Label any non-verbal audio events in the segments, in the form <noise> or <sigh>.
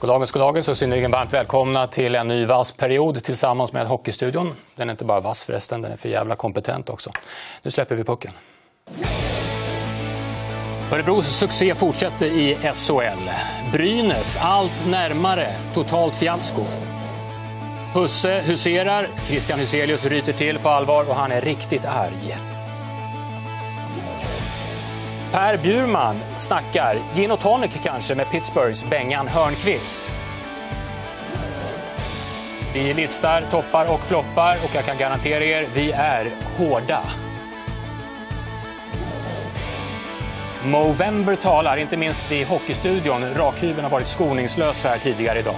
Goddagens, goddagens och synnerligen varmt välkomna till en ny vass period tillsammans med Hockeystudion. Den är inte bara vass förresten, den är för jävla kompetent också. Nu släpper vi pucken. Örebros succé fortsätter i SHL. Brynäs allt närmare totalt fiasko. Husse huserar, Christian Huselius ryter till på allvar och han är riktigt arg. Per Bjurman snackar gin och tonic kanske med Pittsburghs Bengan Hörnqvist. Vi listar toppar och floppar och jag kan garantera er, vi är hårda. Movember talar, inte minst i Hockeystudion. Rakhyveln har varit skoningslös här tidigare idag.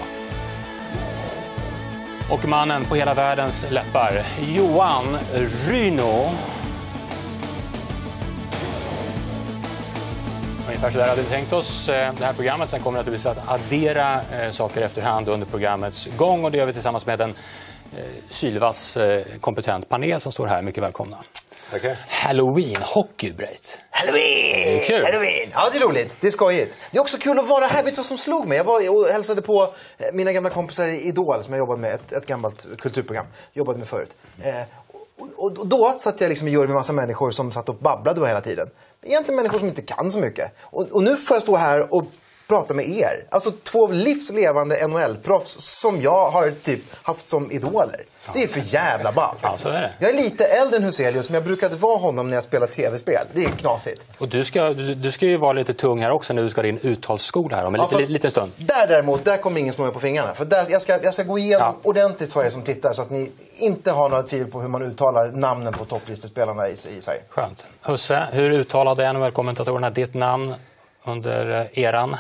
Och mannen på hela världens läppar, Johan Ryno. Ungefär så där hade vi tänkt oss eh, det här programmet. Sen kommer vi naturligtvis att addera eh, saker efterhand under programmets gång och det gör vi tillsammans med en eh, sylvass eh, kompetent panel som står här. Mycket välkomna. Tackar. Halloween hockey, Breit. Halloween! Kul. Halloween! Ja, det är roligt. Det är skojigt. Det är också kul att vara här. Vet du vad som slog mig? Jag var och hälsade på mina gamla kompisar i Idol som jag jobbade med, ett, ett gammalt kulturprogram. Jobbade med förut. Eh, och, och då satt jag liksom i jury med massa människor som satt och babblade hela tiden. Egentligen människor som inte kan så mycket. Och, och nu får jag stå här och prata med er. Alltså två livslevande NHL-proffs som jag har typ haft som idoler. Det är för jävla ballt. Ja, så är det. Jag är lite äldre än Huselius, men jag brukade vara honom när jag spelar tv-spel. Det är knasigt. Och du ska, du, du ska ju vara lite tung här också när du ska din uttalsskola här om en Ja, lite, fast liten stund. Där däremot, där kommer ingen slå mig på fingrarna. För där, jag, ska, jag ska gå igenom Ja. ordentligt för er som tittar så att ni inte har några tvivel på hur man uttalar namnen på topplistespelarna i, i Sverige. Skönt. Husse, hur uttalade NHL-kommentatorerna ditt namn under eh, eran?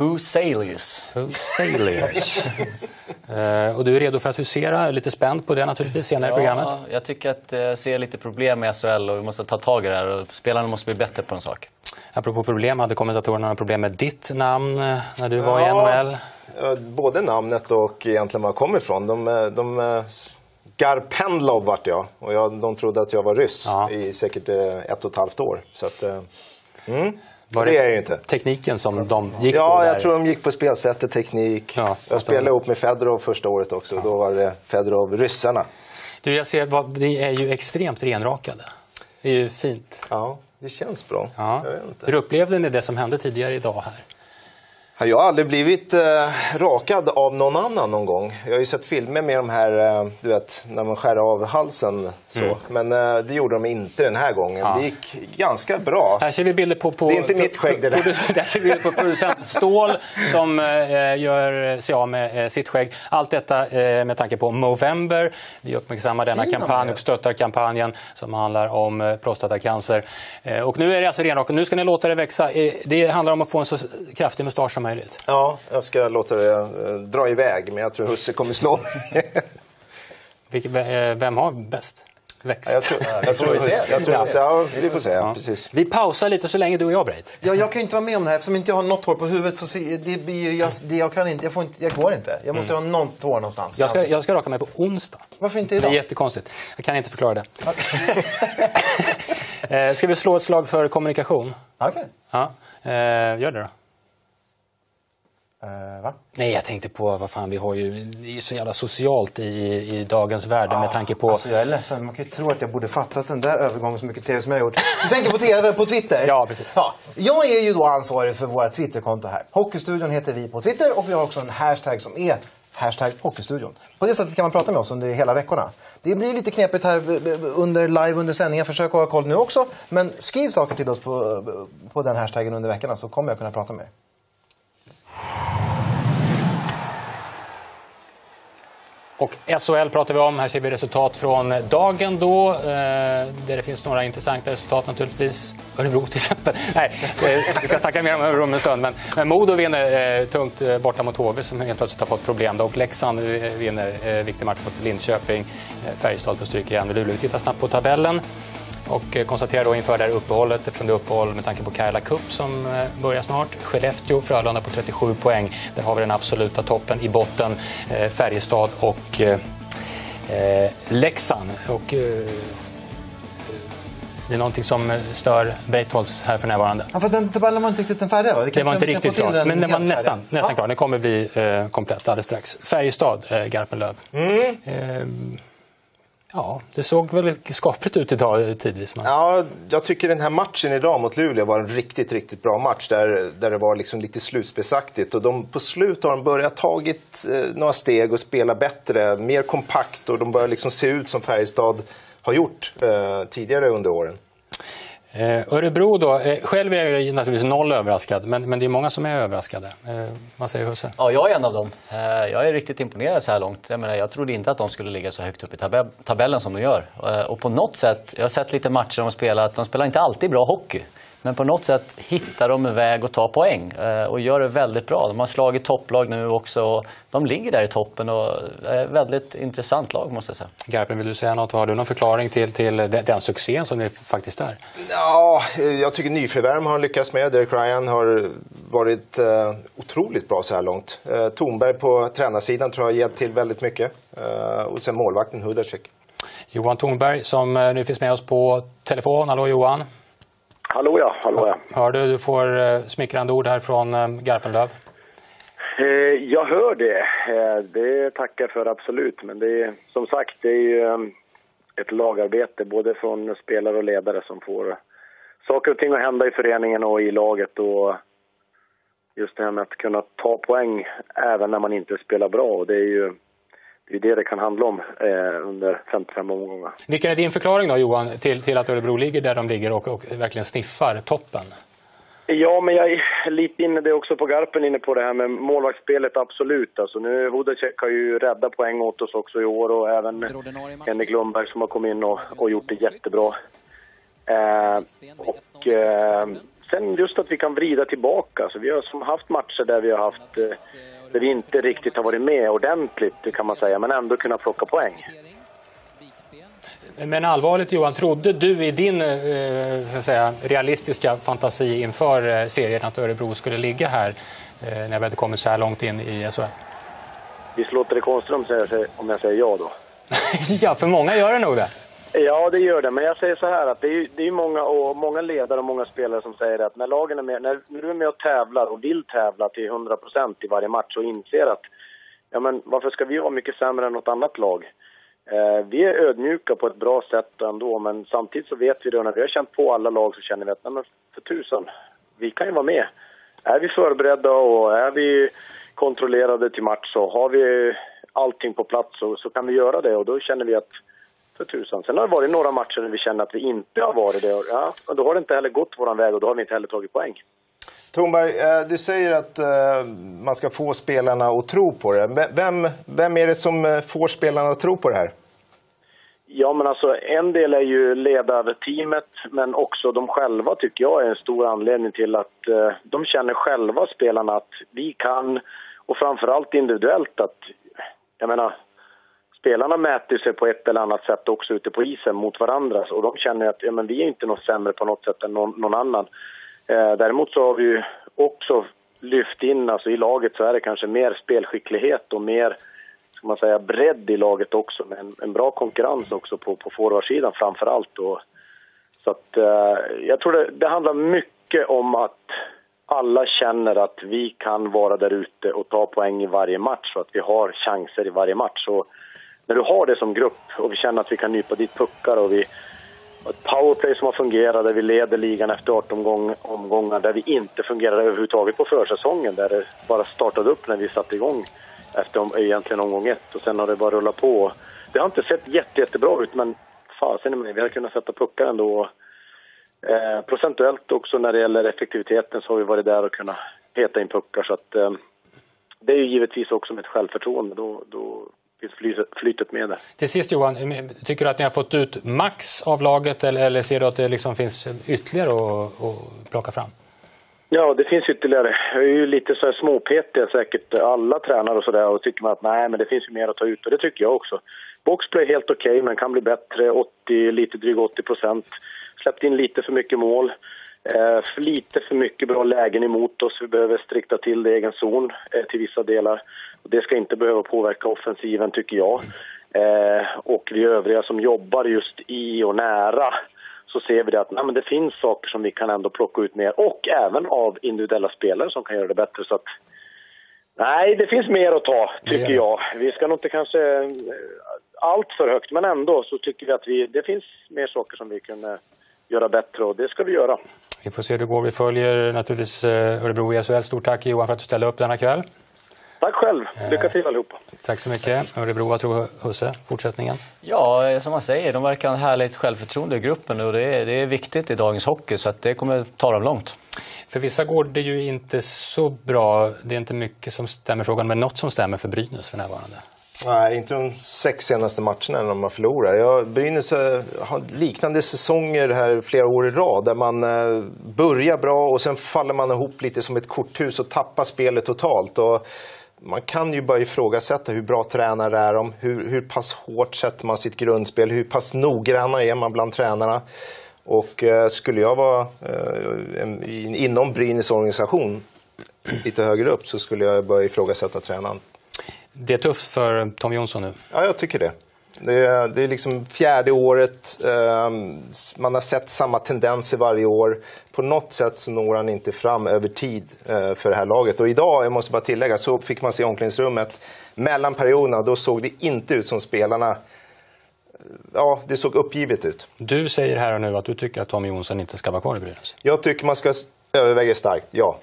Huselius. Huselius. <laughs> eh, och du är redo för att husera, lite spänd på det naturligtvis senare i programmet. Ja, jag tycker att jag ser lite problem med SHL och vi måste ta tag i det här och spelarna måste bli bättre på en sak. Apropå problem, hade kommentatorerna några problem med ditt namn eh, när du var i Ja. NHL? Ja, Både namnet och egentligen var jag kommer ifrån. De, eh, de, eh, Garpendlov vart jag och jag, de trodde att jag var ryss Ja. i säkert eh, ett och ett halvt år. Så att, eh, mm. Var det är jag ju inte. Tekniken som de gick på Ja, jag tror de gick på spelsättet, teknik. Ja, jag spelade ihop med Fedorov första året också. Då var det Fedorov, ryssarna. Du, jag ser, ni är ju extremt renrakade. Det är ju fint. Ja, det känns bra. Ja. Jag vet inte. Hur upplevde ni det som hände tidigare idag här? Jag har aldrig blivit eh, rakad av någon annan någon gång. Jag har ju sett filmer med de här, eh, du vet, när man skär av halsen. Så. Men eh, det gjorde de inte den här gången. Mm. Ja. Det gick ganska bra. Här ser vi bilder på... på Det är inte mitt skägg, det där. där ser vi bilder på producent Stål som eh, gör sig av med eh, sitt skägg. Allt detta eh, med tanke på Movember. Vi uppmärksammar denna Fin kampanj och stöttar kampanjen som handlar om eh, prostatacancer. Eh, och nu är det alltså renrakat. Nu ska ni låta det växa. Eh, det handlar om att få en så kraftig mustasch som möjligt. Ja, jag ska låta det eh, dra iväg, men jag tror Husse kommer slå <laughs> eh, vem har bäst växt? jag tror, jag tror. Jag tror Husse. Ja, vi får se. Ja. Precis. Vi pausar lite så länge du och jag, Breit. Ja, jag kan inte vara med om det här eftersom inte jag har något hår på huvudet. Så det blir ju, jag, det, jag, kan inte, jag, får inte, jag går inte. Jag måste ha något hår någonstans. Jag ska, Alltså, jag ska raka mig på onsdag. Varför inte Det är idag? jättekonstigt. Jag kan inte förklara det. <laughs> Eh, Ska vi slå ett slag för kommunikation? Okej. Ja. Eh, Gör det då. Va? Nej, jag tänkte på vad fan vi har ju, det är ju så jävla socialt i, i dagens värld med tanke på... Alltså, jag är ledsen, man kan ju tro att jag borde fattat den där övergången så mycket tv som jag har gjort. Du tänker på tv på Twitter? Ja, precis. Så, jag är ju då ansvarig för våra Twitterkonto här. Hockeystudion heter vi på Twitter och vi har också en hashtag som är hashtag Hockeystudion. På det sättet kan man prata med oss under hela veckorna. Det blir lite knepigt här under live under sändningen. Försök ha koll nu också. Men skriv saker till oss på, på den hashtaggen under veckorna så kommer jag kunna prata med er. Och SHL pratar vi om. Här ser vi resultat från dagen då. Eh, där det finns några intressanta resultat naturligtvis. Örebro till exempel. <laughs> Nej, eh, vi ska snacka mer om Örebro om en stund. Men, men Modo vinner eh, tungt eh, borta mot HV som helt plötsligt har fått problem. Då. Och Leksand eh, vinner eh, viktig match mot Linköping. Eh, Färjestad får stryk igen Luleå. Vi tittar snabbt på tabellen. Och eh, konstaterar då inför det här uppehållet, eftersom det är uppehåll med tanke på Karla Cup som eh, börjar snart. Skellefteå, Frölunda på 37 poäng. Där har vi den absoluta toppen i botten. Eh, Färjestad och eh, Leksand. Och, eh, Det är någonting som stör Breitholtz här för närvarande. Ja, för den tabellen var inte riktigt den färdiga va? Det var inte riktigt den men den var nästan, färdig. nästan Ja. klar. Den kommer bli eh, komplett alldeles strax. Färjestad, eh, Garpenlöv. Mm. Eh, ja, det såg väldigt skapligt ut idag tidvis. Men... Ja, jag tycker den här matchen idag mot Luleå var en riktigt, riktigt bra match där, där det var liksom lite slutspelsaktigt. Och de, på slut har de börjat tagit eh, några steg och spela bättre, mer kompakt och de börjar liksom se ut som Färjestad har gjort eh, tidigare under åren. Eh, Örebro då, eh, själv är jag naturligtvis noll överraskad, men, men det är många som är överraskade. Eh, vad säger Husse? Ja, jag är en av dem. Jag är riktigt imponerad så här långt. Jag, menar, jag trodde inte att de skulle ligga så högt upp i tab- tabellen som de gör. Och på något sätt, jag har sett lite matcher de har spelat, de spelar inte alltid bra hockey. Men på något sätt hittar de en väg att ta poäng eh, och gör det väldigt bra. De har slagit topplag nu också och de ligger där i toppen och är ett väldigt intressant lag måste jag säga. Garpen, vill du säga något? Har du någon förklaring till, till den, succén som det faktiskt är? Ja, eh, jag tycker nyförvärv har lyckats med. Derek Ryan har varit eh, otroligt bra så här långt. Eh, Thornberg på tränarsidan tror jag har hjälpt till väldigt mycket. Och sen målvakten Hudacek. Johan Thornberg som nu finns med oss på telefon. Hallå Johan! Hallå ja, hallå ja. Hör du, du får eh, smickrande ord här från eh, Garpenlöv. Eh, jag hör det. Det tackar för absolut. Men det är som sagt, det är ju eh, ett lagarbete både från spelare och ledare som får saker och ting att hända i föreningen och i laget. Och just det här med att kunna ta poäng även när man inte spelar bra. Och det är ju det, är det det kan handla om eh, under 55 omgångar. Vilken är din förklaring då Johan till, till att Örebro ligger där de ligger och, och verkligen sniffar toppen? Ja, men jag är lite inne det också på Garpen inne på det här med målvaktsspelet, absolut. Alltså nu, Hudacek har ju räddat poäng åt oss också i år och även Henrik Lundberg som har kommit in och, och gjort det jättebra. Eh, och eh, sen just att vi kan vrida tillbaka. Så vi har som haft matcher där vi har haft eh, där vi inte riktigt har varit med ordentligt kan man säga, men ändå kunnat plocka poäng. Men allvarligt Johan, trodde du i din eh, säga, realistiska fantasi inför eh, serien att Örebro skulle ligga här eh, när vi hade kommit så här långt in i SHL? Visst låter det konstigt om jag säger, om jag säger ja då? <laughs> ja, för många gör det nog det. Ja, det gör det. Men jag säger så här att det är, det är många, och många ledare och många spelare som säger att när lagen är med, när, när du är med och tävlar och vill tävla till 100% i varje match och inser att ja, men varför ska vi vara mycket sämre än något annat lag? Eh, vi är ödmjuka på ett bra sätt ändå, men samtidigt så vet vi då när vi har känt på alla lag så känner vi att nej, men för tusan, vi kan ju vara med. Är vi förberedda och är vi kontrollerade till match så har vi allting på plats så, så kan vi göra det och då känner vi att för tusan. Sen har det varit några matcher där vi känner att vi inte har varit det. Ja, och då har det inte heller gått våran väg och då har vi inte heller tagit poäng. Thornberg, eh, du säger att eh, man ska få spelarna att tro på det. Vem, vem är det som eh, får spelarna att tro på det här? Ja, men alltså en del är ju ledarteamet, men också de själva tycker jag är en stor anledning till att eh, de känner själva, spelarna, att vi kan, och framförallt individuellt, att jag menar, spelarna mäter sig på ett eller annat sätt också ute på isen mot varandra och de känner att ja, men vi är inte något sämre på något sätt än någon, någon annan. Eh, däremot så har vi ju också lyft in, alltså i laget så är det kanske mer spelskicklighet och mer ska man säga, bredd i laget också, men en, en bra konkurrens också på, på forwardsidan framför allt. Och, så att, eh, jag tror det, det handlar mycket om att alla känner att vi kan vara där ute och ta poäng i varje match och att vi har chanser i varje match. Och när du har det som grupp och vi känner att vi kan nypa dit puckar och vi har ett powerplay som har fungerat, där vi leder ligan efter 18 omgångar, där vi inte fungerade överhuvudtaget på försäsongen, där det bara startade upp när vi satte igång efter om, egentligen omgång ett och sen har det bara rullat på. Det har inte sett jätte, jättebra ut men fasen i mig, vi har kunnat sätta puckar ändå. Eh, procentuellt också när det gäller effektiviteten så har vi varit där och kunnat peta in puckar så att eh, det är ju givetvis också med ett självförtroende. Då, då finns flytet, med där. Till sist Johan, tycker du att ni har fått ut max av laget eller, eller ser du att det liksom finns ytterligare att, att plocka fram? Ja, det finns ytterligare. Jag är ju lite så här småpetiga säkert, alla tränare och sådär och tycker man att nej, men det finns ju mer att ta ut och det tycker jag också. Boxplay är helt okej, okay, men kan bli bättre. 80, lite drygt 80 procent. Släppt in lite för mycket mål. Eh, för lite för mycket bra lägen emot oss. Vi behöver strikta till det i egen zon eh, till vissa delar. Det ska inte behöva påverka offensiven, tycker jag. Eh, och vi övriga som jobbar just i och nära så ser vi det att nej, det finns saker som vi kan ändå plocka ut mer och även av individuella spelare som kan göra det bättre. Så att, nej, det finns mer att ta, tycker jag. Vi ska nog inte kanske eh, allt för högt, men ändå så tycker vi att vi, det finns mer saker som vi kan göra bättre och det ska vi göra. Vi får se hur det går. Vi följer naturligtvis eh, Örebro i SHL. Stort tack Johan för att du ställde upp denna kväll. Tack själv. Lycka till allihopa. Tack så mycket. Örebro, vad tror Husse? Fortsättningen? Ja, som man säger, de verkar ha härligt självförtroende i gruppen och det är, det är viktigt i dagens hockey så att det kommer ta dem långt. För vissa går det ju inte så bra. Det är inte mycket som stämmer frågan, men något som stämmer för Brynäs för närvarande. Nej, inte de sex senaste matcherna när de har förlorat. Jag, Brynäs har liknande säsonger här flera år i rad där man eh, börjar bra och sen faller man ihop lite som ett korthus och tappar spelet totalt. Och man kan ju bara ifrågasätta hur bra tränare är de, hur, hur pass hårt sätter man sitt grundspel, hur pass noggranna är man bland tränarna. Och eh, skulle jag vara eh, en, inom Brynäs organisation <clears throat> lite högre upp så skulle jag börja ifrågasätta tränaren. Det är tufft för Tom Jonsson nu? Ja, jag tycker det. Det är, det är liksom fjärde året. Eh, man har sett samma tendenser varje år. På något sätt så når han inte fram över tid eh, för det här laget. Och idag, jag måste bara tillägga, så fick man se omklädningsrummet. Mellan perioderna, då såg det inte ut som spelarna ja, det såg uppgivet ut. Du säger här och nu att du tycker att Tom Jonsson inte ska vara kvar i Brynäs. Jag tycker man ska överväga starkt, ja.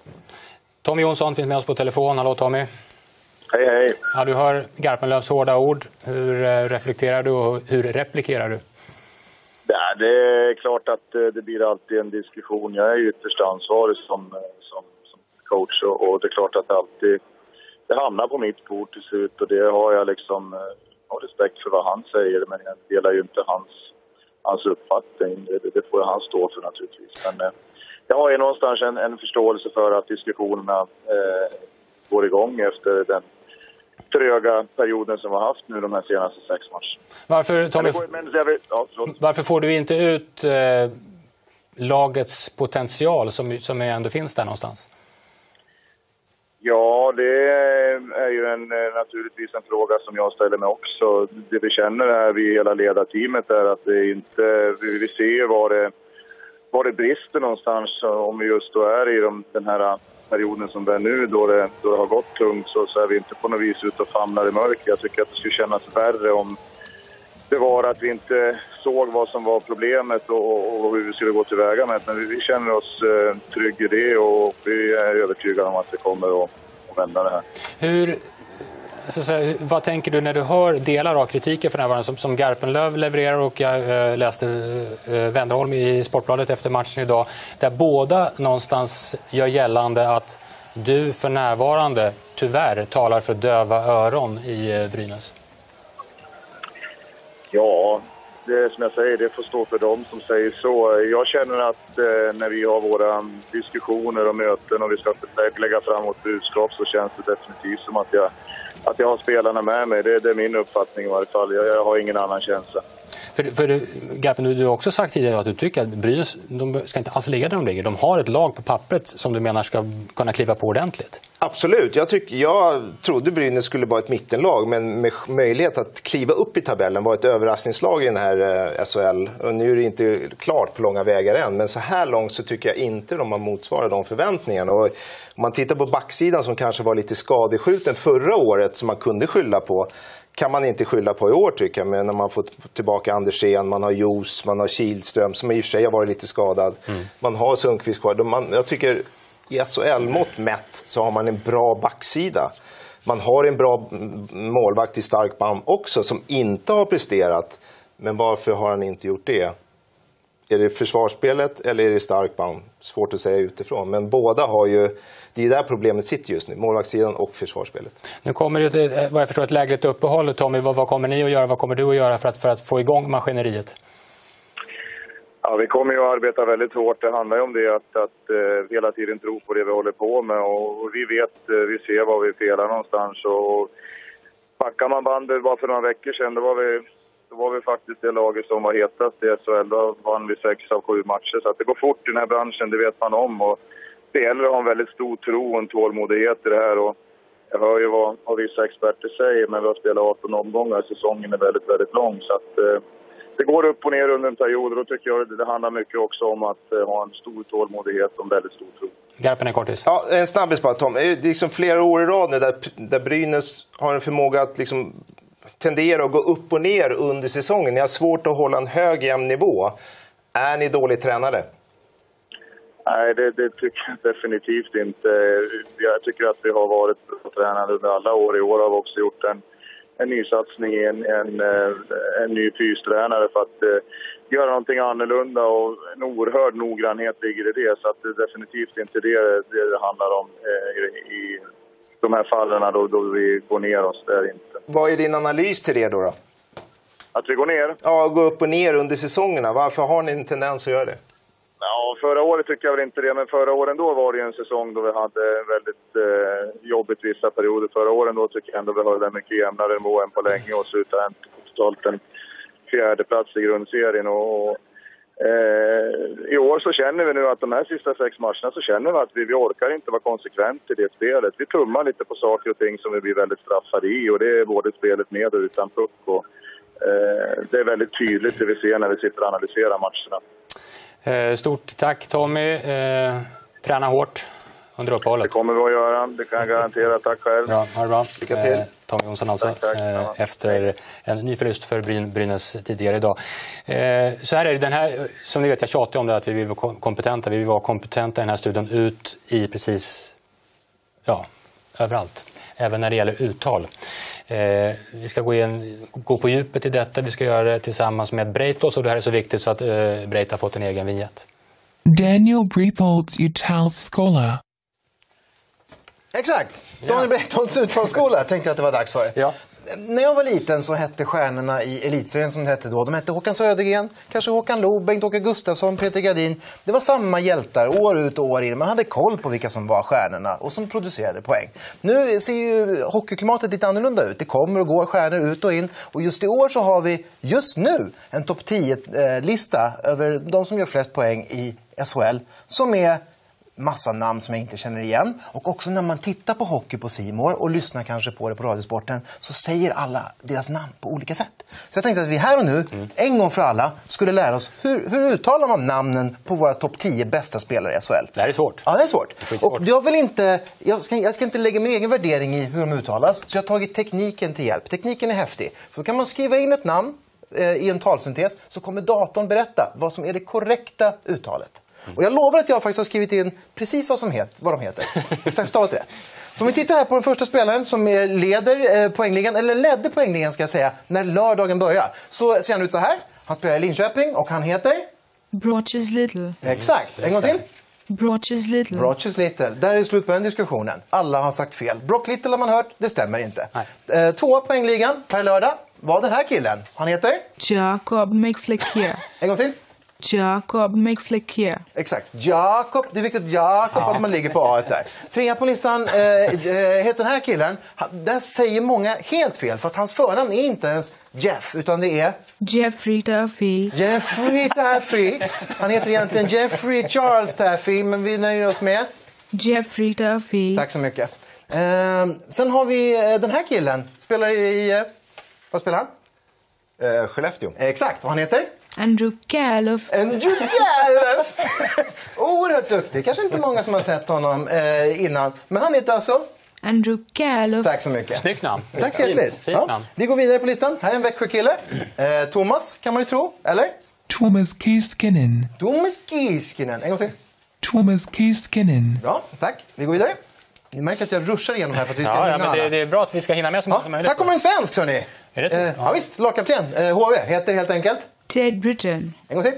Tommy Jonsson finns med oss på telefon. Hallå Tommy! Hej, hej. Ja, du hör Garpenlövs hårda ord. Hur eh, reflekterar du och hur replikerar du? Ja, det är klart att eh, det blir alltid en diskussion. Jag är ytterst ansvarig som, eh, som, som coach och, och, det är klart att det alltid det hamnar på mitt bord till slut och det har jag liksom har respekt för vad han säger men jag delar ju inte hans, hans uppfattning. Det, det får han stå för naturligtvis. Men jag har ju någonstans en, en förståelse för att diskussionerna eh, går igång efter den tröga perioden som vi har haft nu de här senaste sex matcherna. Varför, Tommy, ja, varför får du inte ut eh, lagets potential som, som ändå finns där någonstans? Ja, det är ju en, eh, naturligtvis en fråga som jag ställer mig också. Det vi känner här, vi hela ledarteamet, är att det inte... Vi, vi ser var det, var det brister någonstans om vi just då är i de, den här äh, perioden som det är nu då det, då det har gått tungt så, så är vi inte på något vis ute och famlar i mörker. Jag tycker att det skulle kännas värre om det var att vi inte såg vad som var problemet och, och, och hur vi skulle gå tillväga med det. Men vi, vi känner oss eh, trygga i det och vi är övertygade om att det kommer att, att vända det här. Hur så, så, vad tänker du när du hör delar av kritiken för närvarande som, som Garpenlöv levererar och jag eh, läste eh, Wenderholm i Sportbladet efter matchen idag där båda någonstans gör gällande att du för närvarande tyvärr talar för döva öron i eh, Brynäs? Ja, det som jag säger, det får stå för dem som säger så. Jag känner att eh, när vi har våra diskussioner och möten och vi ska lägga fram vårt budskap så känns det definitivt som att jag att jag har spelarna med mig. Det, det är min uppfattning i varje fall. Jag, jag har ingen annan känsla. För, för Garpen, du har också sagt tidigare att du tycker att Brynäs de ska inte alls ligga där de ligger. De har ett lag på pappret som du menar ska kunna kliva på ordentligt. Absolut. Jag, tyck, jag trodde Brynäs skulle vara ett mittenlag men med möjlighet att kliva upp i tabellen var ett överraskningslag i den här eh, SHL. Och nu är det inte klart på långa vägar än, men så här långt så tycker jag inte de har motsvarat de förväntningarna. Och om man tittar på backsidan som kanske var lite skadeskjuten förra året som man kunde skylla på kan man inte skylla på i år tycker jag, men när man får tillbaka Andersén, man har Jos, man har Kihlström som i och för sig har varit lite skadad. Mm. Man har Sundqvist kvar. Man, jag tycker i SHL-mått mätt så har man en bra backsida. Man har en bra målvakt i Starkbaum också som inte har presterat. Men varför har han inte gjort det? Är det försvarsspelet eller är det Starkbaum? Svårt att säga utifrån. Men båda har ju det är där problemet sitter just nu, målvaktssidan och försvarsspelet. Nu kommer det, eh, vad jag förstår, ett lägligt uppehåll. Tommy, vad, vad, kommer ni att göra? Vad kommer du att göra för att, för att få igång maskineriet? Ja, vi kommer ju att arbeta väldigt hårt. Det handlar ju om det att, att uh, hela tiden tro på det vi håller på med. Och, och vi vet, uh, vi ser var vi felar någonstans. Och backar man bandet bara för några veckor sedan, då var vi, då var vi faktiskt det laget som var hetast i SHL. Då vann vi sex av sju matcher. Så att det går fort i den här branschen, det vet man om. Och det gäller att ha en väldigt stor tro och en tålmodighet i det här. Och jag hör ju vad, vad vissa experter säger, men vi har spelat 18 omgångar. Säsongen är väldigt, väldigt lång. Så att, eh, det går upp och ner under en period och då tycker jag det handlar mycket också om att eh, ha en stor tålmodighet och en väldigt stor tro. Garpen är kortis. Ja, en snabbis bara Tom. Det är liksom flera år i rad nu där, där Brynäs har en förmåga att liksom tendera att gå upp och ner under säsongen. Ni har svårt att hålla en hög jämn nivå. Är ni dåligt tränade? Nej, det, det tycker jag definitivt inte. Jag tycker att vi har varit bra tränade under alla år. I år har vi också gjort en, en ny satsning i en, en, eh, en ny fystränare för att eh, göra någonting annorlunda och en oerhörd noggrannhet ligger i det. Så att det är definitivt inte det det, det handlar om eh, i, i de här fallen då, då vi går ner oss. Det är inte. Vad är din analys till det då? då? Att vi går ner? Ja, gå upp och ner under säsongerna. Varför har ni en tendens att göra det? Förra året tycker jag väl inte det, men förra året då var det ju en säsong då vi hade väldigt eh, jobbigt vissa perioder. Förra året då tycker jag ändå vi höll en mycket jämnare nivå än på länge och slutade totalt en fjärde plats i grundserien. Och, eh, I år så känner vi nu att de här sista sex matcherna så känner vi att vi, vi orkar inte vara konsekvent i det spelet. Vi tummar lite på saker och ting som vi blir väldigt straffade i och det är både spelet med och utan puck. Och, eh, det är väldigt tydligt det vi ser när vi sitter och analyserar matcherna. Eh, stort tack Tommy. Eh, träna hårt under uppehållet. Det kommer vi att göra, det kan jag garantera. Tack själv. Bra, ha det bra. Lycka till. Eh, Tommy Jonsson alltså, Tack, tack. efter en ny förlust för Bryn, Brynäs tidigare idag. Så här är det, den här, som ni vet, jag tjatar om det att vi vill vara kom- kompetenta. Vi vill vara kompetenta i den här studien ut i precis, ja, överallt. Även när det gäller uttal. Eh, vi ska gå, in, gå på djupet i detta. Vi ska göra det tillsammans med Breitos och det här är så viktigt så att eh, Breit har fått en egen vignett. Daniel Breitholtz Uttalskola. Exakt! Daniel Breitholtz uttalsskola tänkte jag att det var dags för. Ja. När jag var liten så hette stjärnorna i elitserien som det hette då, de hette Håkan Södergren, kanske Håkan Loob, Bengt-Åke Gustafsson, Peter Gradin. Det var samma hjältar år ut och år in. Man hade koll på vilka som var stjärnorna och som producerade poäng. Nu ser ju hockeyklimatet lite annorlunda ut. Det kommer och går stjärnor ut och in. Och just i år så har vi just nu en topp 10-lista eh, över de som gör flest poäng i SHL. Som är massa namn som jag inte känner igen. Och också när man tittar på hockey på Simor och lyssnar kanske på det på Radiosporten så säger alla deras namn på olika sätt. Så jag tänkte att vi här och nu, en gång för alla, skulle lära oss hur, hur uttalar man namnen på våra topp 10 bästa spelare i SHL. Det här är svårt. Ja, det är svårt. skitsvårt. Och jag, vill inte, jag, ska, jag ska inte lägga min egen värdering i hur de uttalas, så jag har tagit tekniken till hjälp. Tekniken är häftig. För då kan man skriva in ett namn eh, i en talsyntes, så kommer datorn berätta vad som är det korrekta uttalet. Och jag lovar att jag faktiskt har skrivit in precis vad, som het, vad de heter. Exakt stavat rätt. Så om vi tittar här på den första spelaren som leder eh, poängligan, eller ledde poängligan ska jag säga, när lördagen börjar. Så ser han ut så här. Han spelar i Linköping och han heter? Broches Little. Exakt. En gång till. Broches Little. Broches Little. Där är det slut på den diskussionen. Alla har sagt fel. Brock Little har man hört, det stämmer inte. Eh, tvåa poängligan per lördag var den här killen. Han heter? Jacob McFlecker. En gång till. Jacob McFlecker. Exakt. Jakob. Det är viktigt Jakob att man ligger på A där. Trea på listan eh, eh, heter den här killen. Där säger många helt fel för att hans förnamn är inte ens Jeff utan det är Jeffrey Duffy. Jeffrey Taffy. Han heter egentligen Jeffrey Charles Taffy men vi nöjer oss med Jeffrey Duffy. Tack så mycket. Eh, sen har vi eh, den här killen. Spelar i... Eh, vad spelar han? Eh, Skellefteå. Exakt, vad han heter? Andrew Galoff. Andrew Gallef! <laughs> Oerhört duktig. Kanske inte många som har sett honom eh, innan. Men han heter alltså? Andrew Galoff. Tack så mycket. Snyggt namn. Tack så hjärtligt. Ja, vi går vidare på listan. Här är en Växjökille. Eh, Thomas kan man ju tro, eller? Thomas Kiskinen. Thomas Kiskinen. En gång till. Thomas Kiskinen. Bra, tack. Vi går vidare. Ni märker att jag ruschar igenom här för att vi ska Ja, ja, hinna men alla. det, det är bra att vi ska hinna med så många Ja, som möjligt. här kommer en svensk, hörni. Är det så? Eh, Ja. ja, visst. Lagkapten. Eh, HV heter helt enkelt. Ted Britton. En gång till.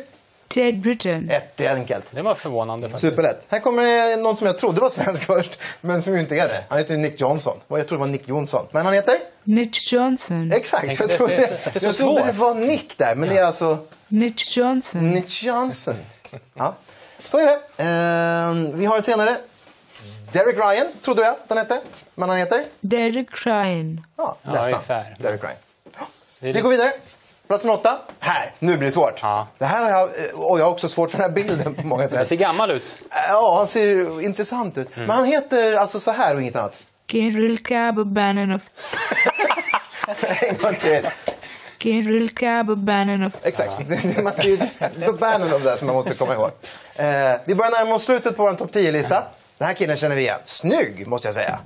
Ted Britton. Ett är enkelt. Det var förvånande faktiskt. Superlätt. Här kommer någon som jag trodde var svensk <laughs> först, men som ju inte är det. Han heter Nick Johnson. Och Jag trodde det var Nick Jonsson. Men han heter? Nick Johnson. Exakt. Tänk, Jag det- trodde, det- att det så jag trodde det var Nick där, men det är alltså Nick Johnson. Nick Johnson. Ja, så är det. Ehm, vi har senare Derek Ryan, trodde jag att han hette. Men han heter? Derek Ryan. Ja, Ja, nästan. ungefär. Derek Ryan. Det Vi går vidare. Plats nummer åtta. Här, nu blir det svårt. Ja. Det här har jag, eh, och jag har också svårt för den här bilden på många Det sätt. ser gammal ut. Ja, han ser intressant ut. Mm. Men han heter alltså så här och inget annat. Kirill Kababanoff. <laughs> en gång till. Kirilka Babanov. Exakt. Det är Mattias Bannon där som jag måste komma ihåg. Eh, vi börjar närma oss slutet på vår topp 10-lista. Den här killen känner vi igen. Snygg, måste jag säga.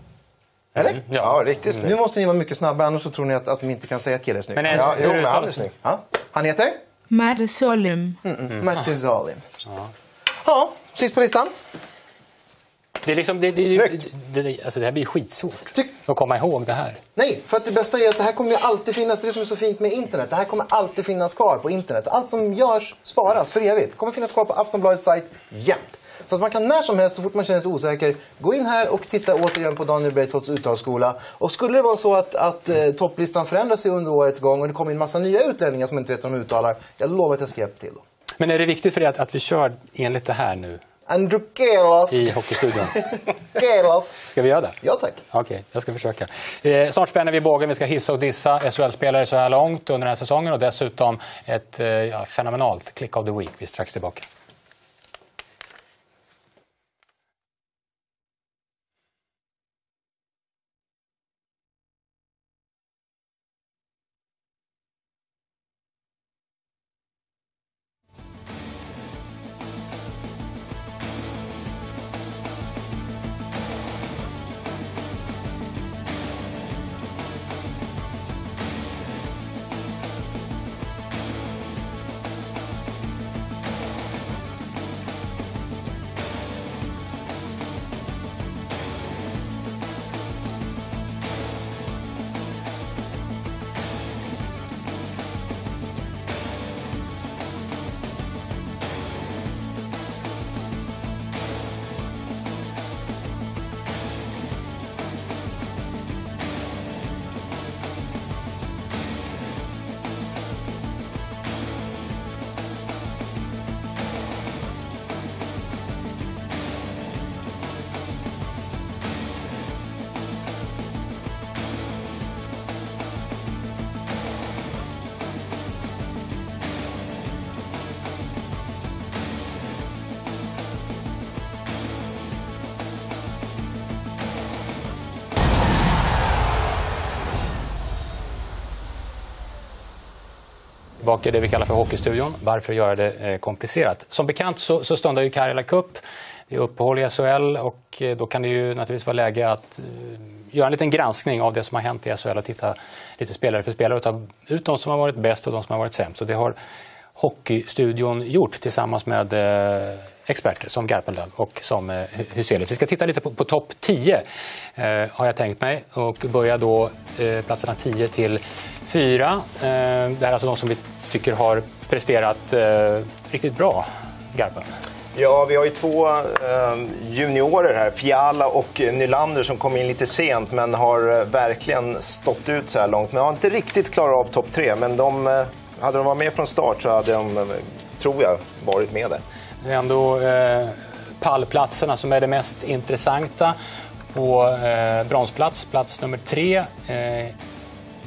Eller? Ja, riktigt snyggt. Nu måste ni vara mycket snabbare, annars så tror ni att, att vi inte kan säga att killen är snygg. Men är- Ja, hur jo, men han är det? snygg. Ja. Han heter? Matte Solim. Mm. Matti Zalin. Ja, sist på listan. Det, är liksom, det, det, Snyggt. det, det, alltså det här blir skitsvårt Tyck- att komma ihåg det här. Nej, för att det bästa är att det här kommer ju alltid finnas. Det är det som är så fint med internet. Det här kommer alltid finnas kvar på internet. Allt som görs sparas för evigt. Det kommer finnas kvar på Aftonbladets sajt jämt. Så att man kan när som helst, så fort man känner sig osäker, gå in här och titta återigen på Daniel Breitholtz uttalsskola. Och skulle det vara så att, att eh, topplistan förändrar sig under årets gång och det kommer in massa nya utlänningar som inte vet vad de uttalar, jag lovar att jag ska hjälpa till dem. Men är det viktigt för dig att, att vi kör enligt det här nu Andrew Keloff. i Hockeystudion? <laughs> Keloff. Ska vi göra det? Ja tack. Okej, jag ska försöka. Eh, snart spänner vi bågen. Vi ska hissa och dissa SHL-spelare så här långt under den här säsongen och dessutom ett eh, ja, fenomenalt Click of the Week. Vi är strax tillbaka. Tillbaka i det vi kallar för Hockeystudion. Varför göra det eh, komplicerat? Som bekant så, så stundar ju Karjala Cup. Det är uppehåll i SHL och eh, då kan det ju naturligtvis vara läge att eh, göra en liten granskning av det som har hänt i SHL och titta lite spelare för spelare och ta ut de som har varit bäst och de som har varit sämst. Och det har Hockeystudion gjort tillsammans med experter som Garpenlöv och som Huselius. Vi ska titta lite på, på topp 10 eh, har jag tänkt mig och börja då eh, platserna 10 till 4. Eh, det här är alltså de som vi tycker har presterat eh, riktigt bra, Garpen. Ja, vi har ju två eh, juniorer här, Fiala och Nylander som kom in lite sent men har eh, verkligen stått ut så här långt. Men har inte riktigt klarat av topp tre. Men de, eh, hade de varit med från start så hade de, tror jag, varit med där. Det är ändå eh, pallplatserna som är det mest intressanta. På eh, bronsplats, plats nummer tre, eh,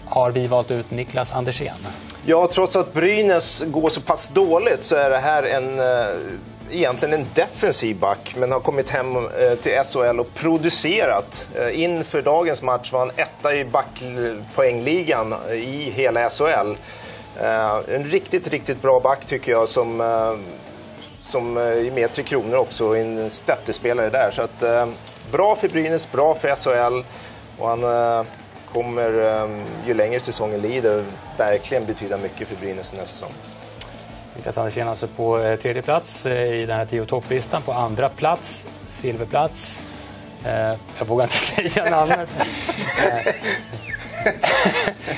har vi valt ut Niklas Andersén. Ja, trots att Brynäs går så pass dåligt så är det här en, eh, egentligen en defensiv back, men har kommit hem eh, till SHL och producerat. Eh, inför dagens match var han etta i backpoängligan i hela SHL. En riktigt, riktigt bra back tycker jag som, som är med Tre Kronor också, en stöttespelare där. Så att, eh, bra för Brynäs, bra för SHL och han eh, kommer eh, ju längre säsongen lider verkligen betyda mycket för Brynäs nästa säsong. Niklas Andersén alltså på eh, tredje plats eh, i den här tio topplistan. På andra plats, silverplats. Eh, jag vågar inte <laughs> säga namnet. <laughs>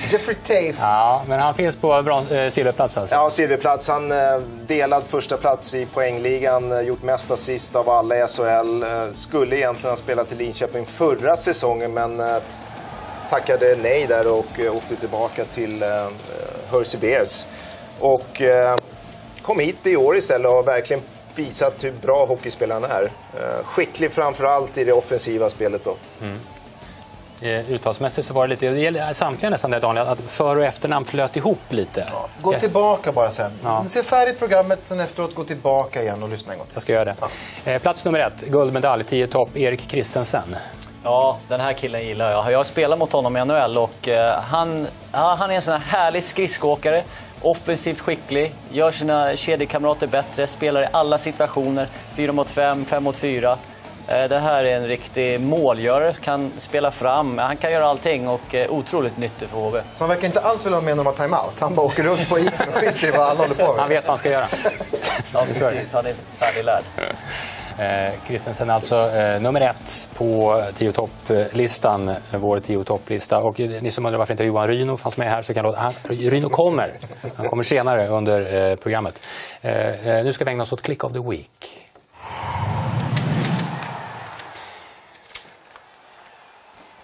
Jeffrey Tafe. Ja, men han finns på brons, eh, silverplats alltså. Ja, silverplats. Han eh, delad första plats i poängligan, gjort mest assist av alla i SHL. Eh, skulle egentligen ha spelat i Linköping förra säsongen men tackade nej där och eh, åkte tillbaka till eh, Hersey Bears. Och eh, kom hit i år istället och har verkligen visat hur bra hockeyspelaren är. Eh, skicklig framförallt i det offensiva spelet då. Eh, uttalsmässigt så var det lite, det gäller samtliga nästan det Daniel, att för och efternamn flöt ihop lite. Gå Jag- tillbaka bara sen. Ja. Se färdigt programmet, sen efteråt gå tillbaka igen och lyssna en gång till. Jag ska göra det. Eh, plats nummer ett, guldmedalj, 10 topp, Erik Kristensen. Ja, den här killen gillar jag. Jag spelar mot honom i NHL och eh, han, ja, han är en sån här härlig skridskoåkare. Offensivt skicklig, gör sina kedjekamrater bättre, spelar i alla situationer. 4 mot 5, 5 mot 4. Eh, det här är en riktig målgörare, kan spela fram, han kan göra allting och eh, otroligt nyttig för HV. Så han verkar inte alls vilja ha med några timeout. Han bara åker runt på isen och skiter i vad alla håller på med. Han vet vad han ska göra. <laughs> Ja, precis. Han är färdiglärd. Eh, alltså eh, nummer ett på tio topp-listan, vår tio topplista. Och ni som undrar varför inte Johan Ryno fanns med här så kan jag låta... Han, Ryno kommer. Han kommer senare under eh, programmet. Eh, eh, nu ska vi ägna oss åt Click of the Week.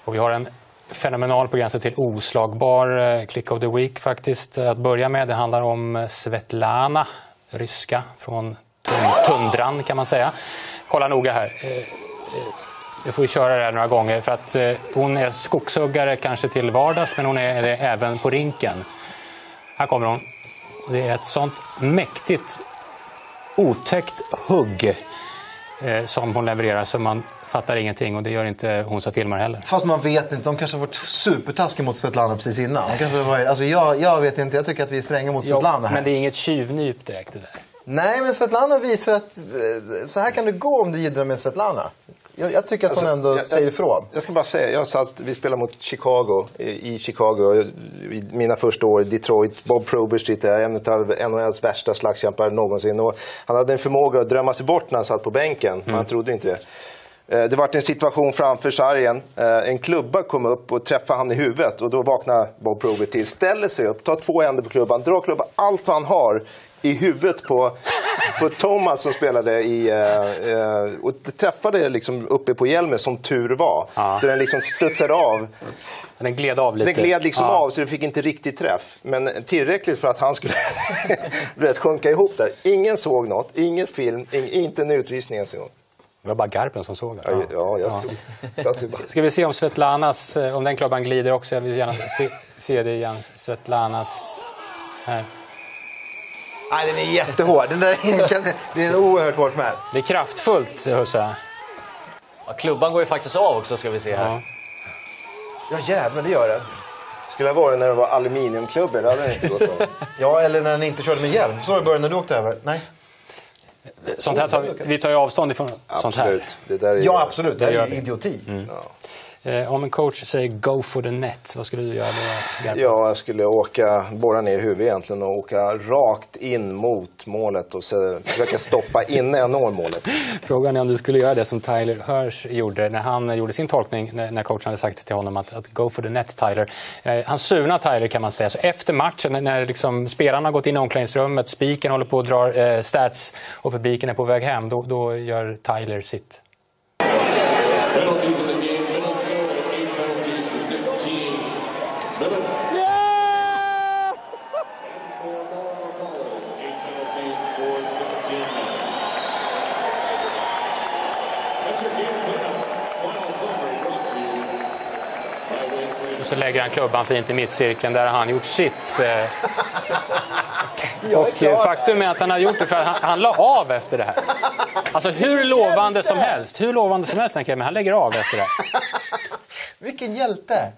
Och vi har en fenomenal på gränsen till oslagbar eh, Click of the Week faktiskt. Att börja med, det handlar om Svetlana, ryska från tundran kan man säga. Kolla noga här. Eh, eh, Vi får köra det här några gånger för att eh, hon är skogshuggare kanske till vardags men hon är det även på rinken. Här kommer hon. Det är ett sånt mäktigt otäckt hugg som hon levererar så man fattar ingenting och det gör inte hon som filmar heller. Fast man vet inte, de kanske har varit supertaskiga mot Svetlana precis innan. De kanske varit, alltså jag, jag vet inte, jag tycker att vi är stränga mot Svetlana här. men det är inget tjuvnyp direkt det där. Nej, men Svetlana visar att eh, så här kan det gå om du jiddrar med Svetlana. Jag, jag tycker att hon ändå Alltså, jag- säger ifrån. Jag ska bara säga, jag satt, vi spelade mot Chicago, i i Chicago, i mina första år i Detroit. Bob Probert sitter där, en av NHLs värsta slagskämpar någonsin. Och han hade en förmåga att drömma sig bort när han satt på bänken, men han trodde inte det. Eh, Det var en situation framför sargen. Eh, En klubba kom upp och träffade han i huvudet och då vaknade Bob Probert till. Ställer sig upp, tar två händer på klubban, drar klubban, allt vad han har i huvudet på, på Thomas som spelade i... eh, eh, och det träffade liksom uppe på hjälmen som tur var. Ja. Så den liksom studsade av. Den gled av lite. Den gled liksom Ja. av så den fick inte riktigt träff. Men tillräckligt för att han skulle <laughs> du vet, sjunka ihop där. Ingen såg något, ingen film, ing, inte en utvisning ens en gång. Det var bara Garpen som såg det. Ja, ja, jag såg. Ska vi se om Svetlanas, eh, om den klubban glider också. Jag vill gärna se, se det igen. Svetlanas... Här. Nej, den är jättehård. Den där det är en oerhört hård smäll. Det är kraftfullt, Husse. Ja, klubban går ju faktiskt av också ska vi se här. Ja. Ja, jävlar, det gör den. Skulle ha varit när det var aluminiumklubbor, det hade det inte gått om. <laughs> Ja, eller när den inte körde med hjälm. Så var det början när du åkte över. Nej. Sånt här tar vi, vi tar ju avstånd ifrån sånt här. Absolut. Det där är Ja, absolut. Det Det är ju vi. idioti. Eh, om en coach säger go for the net, vad skulle du göra då? Ja, jag skulle åka, borra ner huvudet egentligen och åka rakt in mot målet och så, försöka stoppa innan jag når målet. <laughs> Frågan är om du skulle göra det som Tyler Hirsch gjorde när han gjorde sin tolkning när när coachen hade sagt till honom att, att go for the net Tyler. Eh, han surnar Tyler kan man säga. Så efter matchen när- när liksom spelarna har gått in i omklädningsrummet, spiken håller på att dra eh, stats och publiken är på väg hem, då, då gör Tyler sitt. Så lägger han klubban fint i mittcirkeln, där har han gjort sitt. eh. Och eh, faktum är att han har gjort det för att han, han la av efter det här. Alltså hur lovande som helst, hur lovande som helst han lägger av efter det. <laughs> Vilken hjälte!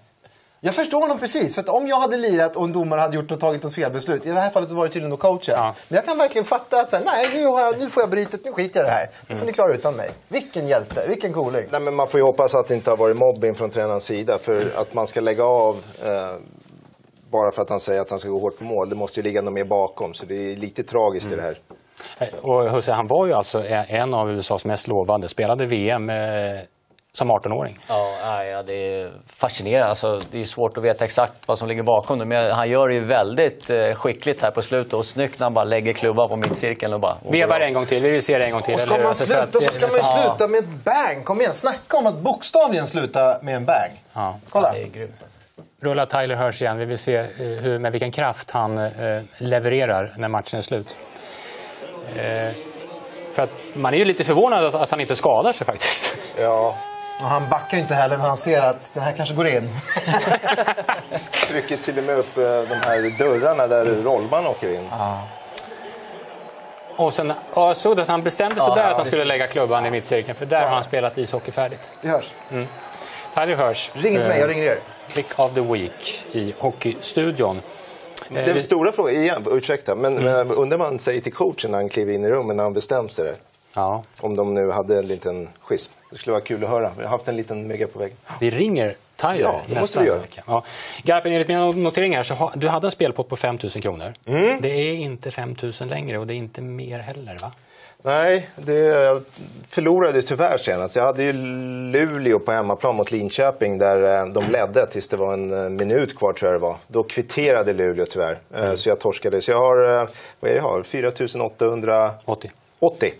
Jag förstår honom precis. För att om jag hade lirat och en domare hade gjort och tagit ett felbeslut. I det här fallet så var det tydligen då coachen. Ja. Men jag kan verkligen fatta att så här, nej, nu, har jag, nu får jag bryta, nu skiter jag i det här. Nu får ni klara utan mig. Vilken hjälte, vilken cooling. Nej, men man får ju hoppas att det inte har varit mobbing från tränarens sida. För att man ska lägga av eh, bara för att han säger att han ska gå hårt på mål. Det måste ju ligga något mer bakom. Så det är lite tragiskt i det här. Eh, Och Husse, han var ju alltså en av USAs mest lovande, spelade VM eh, som 18-åring. Ja, ja, det är fascinerande. Alltså, det är svårt att veta exakt vad som ligger bakom det. Men han gör det ju väldigt eh, skickligt här på slutet och snyggt när han bara lägger klubban på mittcirkeln och bara... och Vevar en gång till, vi vill se det en gång till. Och ska man sluta så ska man ju sluta med ett bang. Kom igen, snacka om att bokstavligen sluta med en bang. Ja. Kolla. Det är grymt. Rulla Tyler Hirsch igen. Vi vill se eh, hur, med vilken kraft han eh, levererar när matchen är slut. För att man är ju lite förvånad att, att han inte skadar sig faktiskt. Ja, Och han backar ju inte heller när han ser att den här kanske går in. <laughs> trycker till och med upp eh, de här dörrarna där Rollman åker in. Och sen, ja, jag såg att han bestämde sig Ja, där ja, att han visst. skulle lägga klubban i mittcirkeln. För där har han spelat ishockey färdigt. Det hörs. Tyler Hirsch. Ring inte mig, jag eh, ringer er. Click of the Week i Hockeystudion. Eh, Den vi- stora frågan, igen, ursäkta, men, men undrar han säger till coachen när han kliver in i rummet när han bestämt sig där? Ja, Om de nu hade en liten schism. Det skulle vara kul att höra. Vi har haft en liten mygga på väggen. vi ringer Tyler Ja, det måste vi göra. vecka. Ja. Garpen, enligt mina noteringar så har, du hade en spelpott på 5 000 kronor. Mm. Det är inte 5 000 längre och det är inte mer heller va? Nej, det jag förlorade tyvärr senast. Jag hade ju Luleå på hemmaplan mot Linköping där eh, de ledde tills det var en eh, minut kvar tror jag det var. Då kvitterade Luleå tyvärr, Eh, så jag torskade. Så jag har, vad är det jag har, 4 880. 80.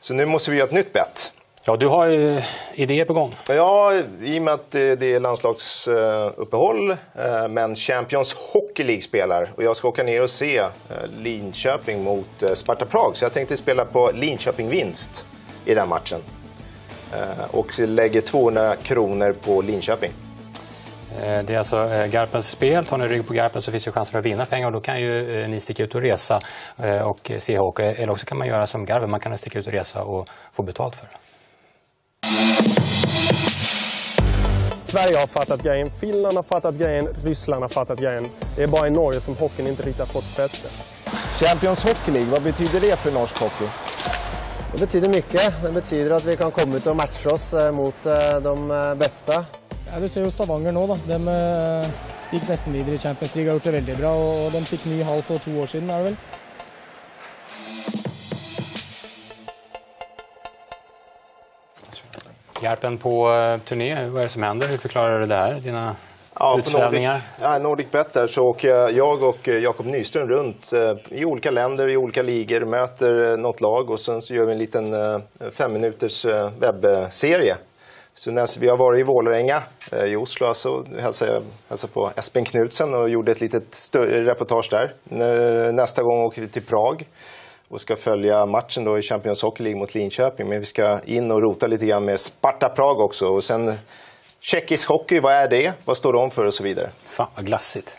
Så nu måste vi göra ett nytt bett. Ja, du har ju idéer på gång. Ja, i och med att eh, det är landslagsuppehåll, eh, men Champions Hockey League spelar och jag ska åka ner och se eh, Linköping mot eh, Sparta Prag. Så jag tänkte spela på Linköping vinst i den matchen. Eh, Och lägger 200 kronor på Linköping. Eh, Det är alltså eh, Garpens spel. Tar ni rygg på Garpen så finns det chansen att vinna pengar och då kan ju eh, ni sticka ut och resa eh, och se hockey. Eller också kan man göra som Garpen, man kan sticka ut och resa och få betalt för det. Sverige har fattat grejen, Finland har fattat grejen, Ryssland har fattat grejen. Det är bara i Norge som hockeyn inte riktigt har fått fäste. Champions Hockey League, vad betyder det för norsk hockey? Det betyder mycket. Det betyder at vi kan komme ut og matche oss eh, mot eh, de eh, beste. Ja, du ser jo Stavanger nå. da. De gikk nesten videre i Champions League og har gjort det veldig bra. og De fikk ny hall for to år siden, er det vel? Garpen på eh, turné, vad är det som händer? Hur förklarar du det här? Dina Ja, utsvävningar? Nordic, Nordic Bet där så åker jag, jag och eh, Jakob Nyström runt eh, i olika länder, i olika ligor, möter eh, något lag och sen så gör vi en liten eh, fem minuters eh, webbserie. Så när vi har varit i Vålerenga eh, i Oslo så hälsade jag hälsade på Espen Knutsen och gjorde ett litet reportage där. Nä- Nästa gång åker vi till Prag och ska följa matchen då i Champions Hockey League mot Linköping. Men vi ska in och rota lite grann med Sparta Prag också. Och sen tjeckisk hockey, vad är det? Vad står de för och så vidare. Fan vad glassigt.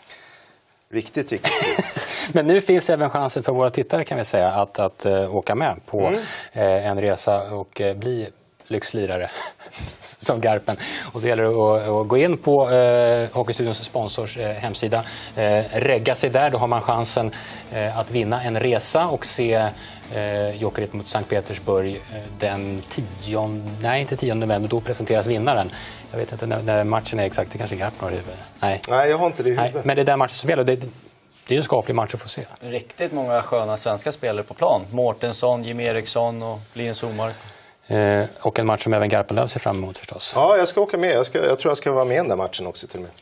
Riktigt, riktigt. <laughs> Men nu finns även chansen för våra tittare kan vi säga att, att eh, åka med på Mm. eh, en resa och eh, bli lyxlirare <laughs> som Garpen. Och det gäller att, att gå in på eh, Hockeystudions sponsors eh, hemsida, eh, regga sig där, då har man chansen eh, att vinna en resa och se eh, Jokerit mot Sankt Petersburg eh, den 10, nej inte 10 november, då presenteras vinnaren. Jag vet inte när, när matchen är exakt, det kanske Garpen har i huvudet. Nej. Nej, jag har inte det i Nej, huvudet. men det är den matchen som spelar. Det, det är en skaplig match att få se. Riktigt många sköna svenska spelare på plan. Mårtensson, Jim Eriksson och Linus Omark. Eh, och en match som även Garpenlöv ser fram emot förstås. Ja, jag ska åka med. Jag, ska, jag tror jag ska vara med i den där matchen också till och med.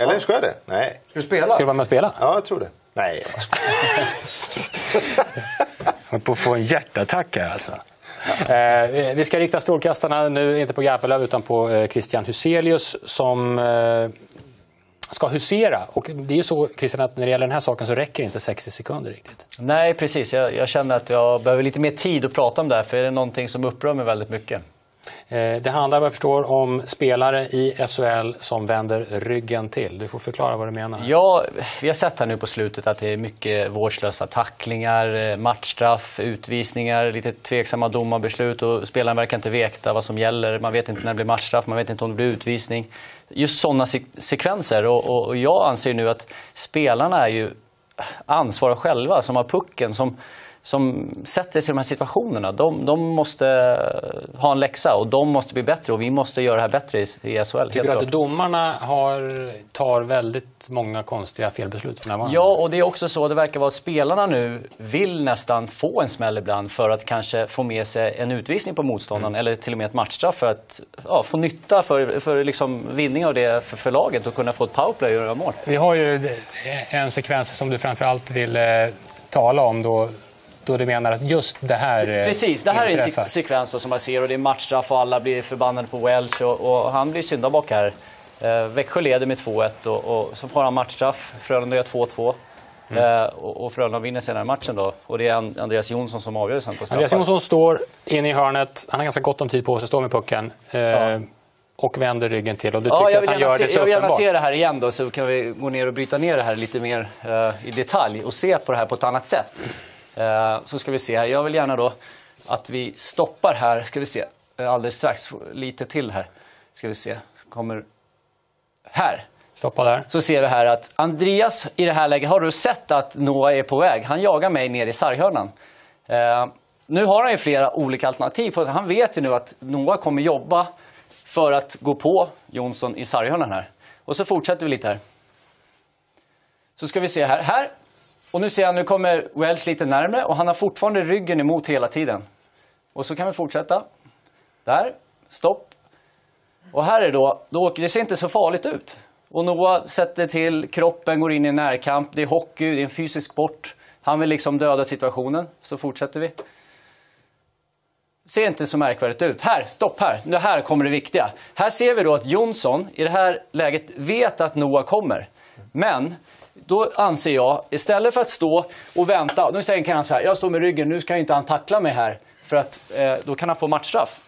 Eller ska jag det? Nej. Ska du spela? Ska du vara med och spela? Ja, jag tror det. Nej, <laughs> jag Jag på att få en hjärtattack här alltså. Eh, vi ska rikta strålkastarna nu inte på Garpenlöv utan på eh, Christian Huselius som eh, ska husera. Och det är ju så Christian att när det gäller den här saken så räcker inte 60 sekunder riktigt. Nej, precis. Jag, jag känner att jag behöver lite mer tid att prata om det här, för det är någonting som upprör mig väldigt mycket. Eh, det handlar vad jag förstår om spelare i SHL som vänder ryggen till. Du får förklara vad du menar. Ja, vi har sett här nu på slutet att det är mycket vårdslösa tacklingar, eh, matchstraff, utvisningar, lite tveksamma domarbeslut och spelaren verkar inte veta vad som gäller. Man vet inte när det blir matchstraff, man vet inte om det blir utvisning. Just sådana sekvenser och, och, och jag anser nu att spelarna är ju ansvariga själva som har pucken, som, som sätter sig i de här situationerna. De, de måste ha en läxa och de måste bli bättre och vi måste göra det här bättre i, i SHL. Tycker du klart. att domarna har, tar väldigt många konstiga felbeslut för närvarande? Ja, och det är också så, det verkar vara att spelarna nu vill nästan få en smäll ibland för att kanske få med sig en utvisning på motståndaren eller till och med ett matchstraff för att ja, få nytta för, för liksom vinning av det för, för laget och kunna få ett powerplay och göra mål. Vi har ju en sekvens som du framförallt vill eh, tala om då, då du menar att just det här eh, Precis, det här är en sekvens då som man ser och det är matchstraff och alla blir förbannade på Welch och, och han blir syndabock här. Eh, Växjö leder med 2-1 och, och så får han matchstraff. Frölunda gör 2-2. Eh, och, och Frölunda vinner senare matchen då. Och det är And- Andreas Jonsson som avgör sen på straffar. Andreas Jonsson står inne i hörnet, han har ganska gott om tid på sig, står med pucken eh, och vänder ryggen till. Och du tycker Ja, jag att han gärna gör det se, så jag vill gärna se det här igen då, så kan vi gå ner och bryta ner det här lite mer eh, i detalj och se på det här på ett annat sätt. Eh, så ska vi se här. Jag vill gärna då att vi stoppar här, ska vi se, eh, alldeles strax, lite till här. Ska vi se. Kommer... Här. Stoppa där. Så ser vi här att Andreas i det här läget, har du sett att Noah är på väg? Han jagar mig ner i sarghörnan. Eh, nu har han ju flera olika alternativ på sig. Han vet ju nu att Noah kommer jobba för att gå på Jonsson i sarghörnan här. Och så fortsätter vi lite här. Så ska vi se här. Här. Och nu ser jag, nu kommer Welch lite närmre och han har fortfarande ryggen emot hela tiden. Och så kan vi fortsätta. Där. Stopp. Och här är då, då åker, det ser inte så farligt ut. Och Noah sätter till kroppen, går in i närkamp. Det är hockey, det är en fysisk sport. Han vill liksom döda situationen. Så fortsätter vi. Ser inte så märkvärdigt ut. Här, stopp här. Nu här kommer det viktiga. Här ser vi då att Jonsson i det här läget vet att Noah kommer. Men då anser jag, istället för att stå och vänta. Nu säger han så här, jag står med ryggen, nu ska inte han tackla mig här. För att eh, då kan han få matchstraff.